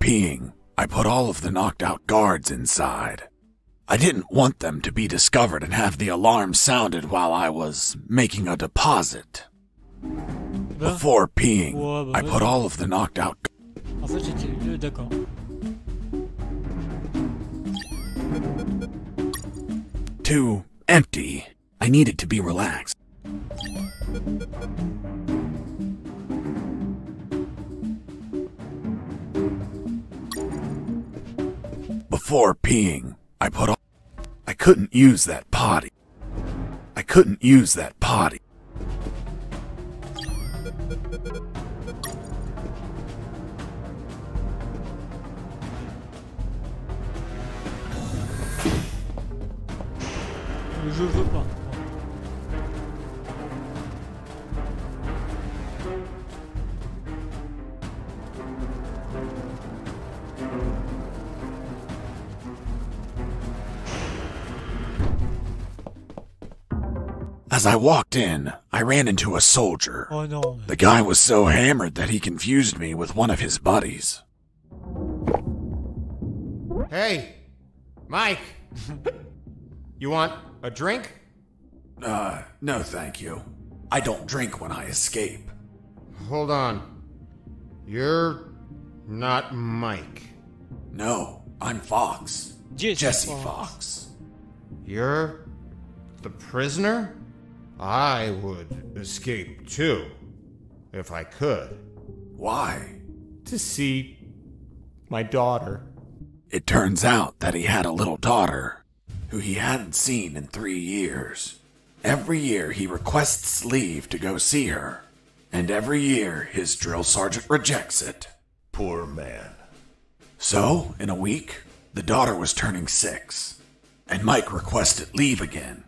Peeing, I put all of the knocked out guards inside. I didn't want them to be discovered and have the alarm sounded while I was making a deposit. Before peeing, I put all of the knocked out En fait, c'était. D'accord. Couldn't use that potty. I couldn't use that potty. Walked in, I ran into a soldier. Oh non. The guy was so hammered that he confused me with one of his buddies. Hey, Mike. you want a drink? Uh, no thank you. I don't drink when I escape. Hold on. You're not Mike. No, I'm Fox. Jesse, Jesse Fox. Fox. You're the prisoner? I would escape too, if I could. Why? To see my daughter. It turns out that he had a little daughter who he hadn't seen in three years. Every year he requests leave to go see her, and every year his drill sergeant rejects it. Poor man. So, in a week, the daughter was turning six, and Mike requested leave again.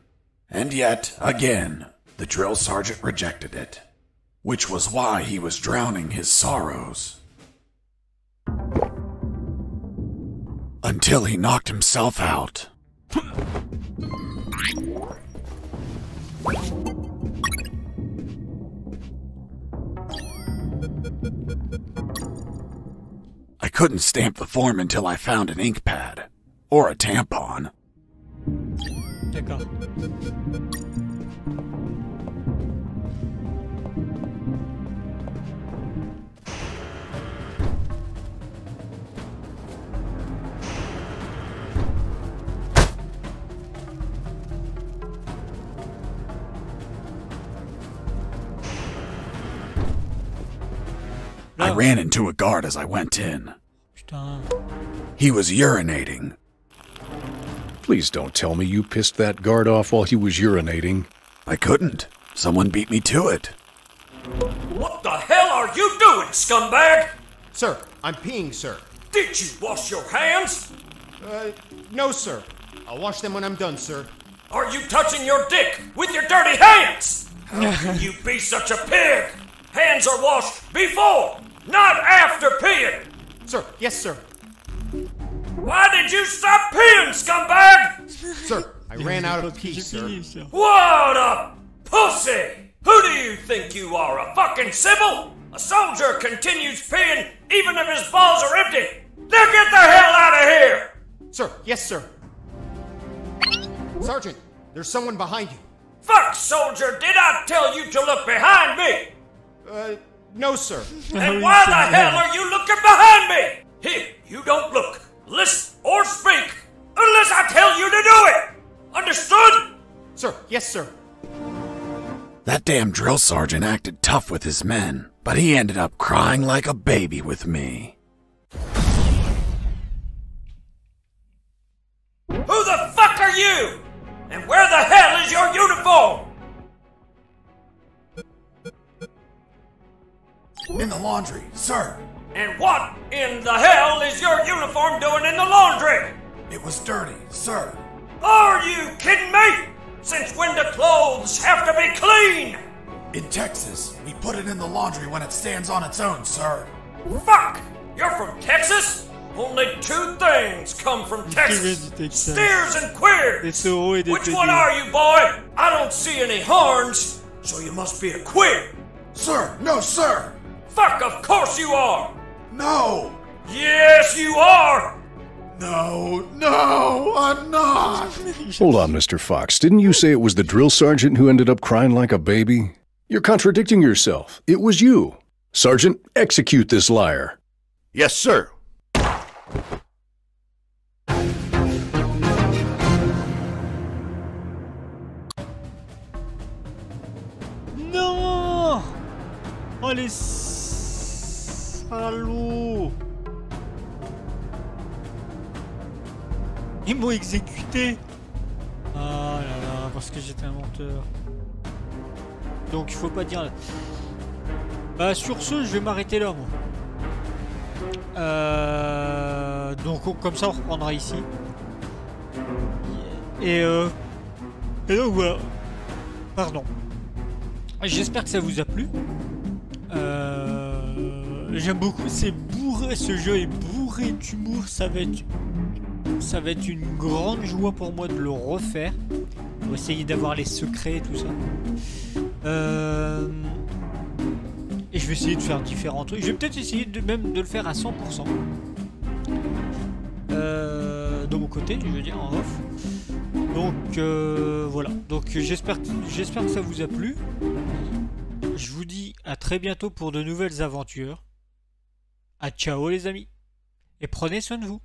And yet, again, the drill sergeant rejected it, which was why he was drowning his sorrows. Until he knocked himself out. I couldn't stamp the form until I found an ink pad. Or a tampon. I ran into a guard as I went in. He was urinating. Please don't tell me you pissed that guard off while he was urinating. I couldn't. Someone beat me to it. What the hell are you doing, scumbag? Sir, I'm peeing, sir. Did you wash your hands? Uh, no, sir. I'll wash them when I'm done, sir. Are you touching your dick with your dirty hands? How can you be such a pig? Hands are washed before, not after peeing. Sir, yes, sir. Why did you stop peeing, scumbag? Sir, I ran out of pee, sir. What a pussy! Who do you think you are, a fucking Sybil? A soldier continues peeing even if his balls are empty. Now get the hell out of here! Sir, yes, sir. Sergeant, there's someone behind you. Fuck, soldier, did I tell you to look behind me? Uh, no, sir. And why the hell are you looking behind me? Here, you don't look, listen, or speak unless I tell you to do it! Understood? Sir, yes, sir. That damn drill sergeant acted tough with his men, but he ended up crying like a baby with me. Who the fuck are you? And where the hell is your uniform? In the laundry, sir. And what in the hell is your uniform doing in the laundry? It was dirty, sir. Are you kidding me? Since when do clothes have to be clean? In Texas, we put it in the laundry when it stands on its own, sir. Fuck! You're from Texas? Only two things come from Texas. Steers and queers. Des taureaux et des Which one are you, boy? I don't see any horns, so you must be a queer. Sir, no, sir. Fuck, of course you are. No. Yes, you are. No, no, I'm not. Hold on, Mr. Fox. Didn't you say it was the drill sergeant who ended up crying like a baby? You're contradicting yourself. It was you. Sergeant, execute this liar. Yes, sir. Non Oh Ils m'ont exécuté Ah là là, parce que j'étais un menteur. Donc il faut pas dire... Bah sur ce, je vais m'arrêter là moi. Euh, donc on- comme ça on reprendra ici. Et euh... Et donc voilà. Pardon. J'espère que ça vous a plu. Euh, J'aime beaucoup, c'est bourré, ce jeu est bourré d'humour, ça va être ça va être une grande joie pour moi de le refaire. Pour essayer d'avoir les secrets et tout ça. Euh, Et je vais essayer de faire différents trucs. Je vais peut-être essayer de même de le faire à 100%. Euh, de mon côté, je veux dire en off. Donc euh, voilà. Donc j'espère j'espère que ça vous a plu. Je vous dis à très bientôt pour de nouvelles aventures. À ciao les amis. Et prenez soin de vous.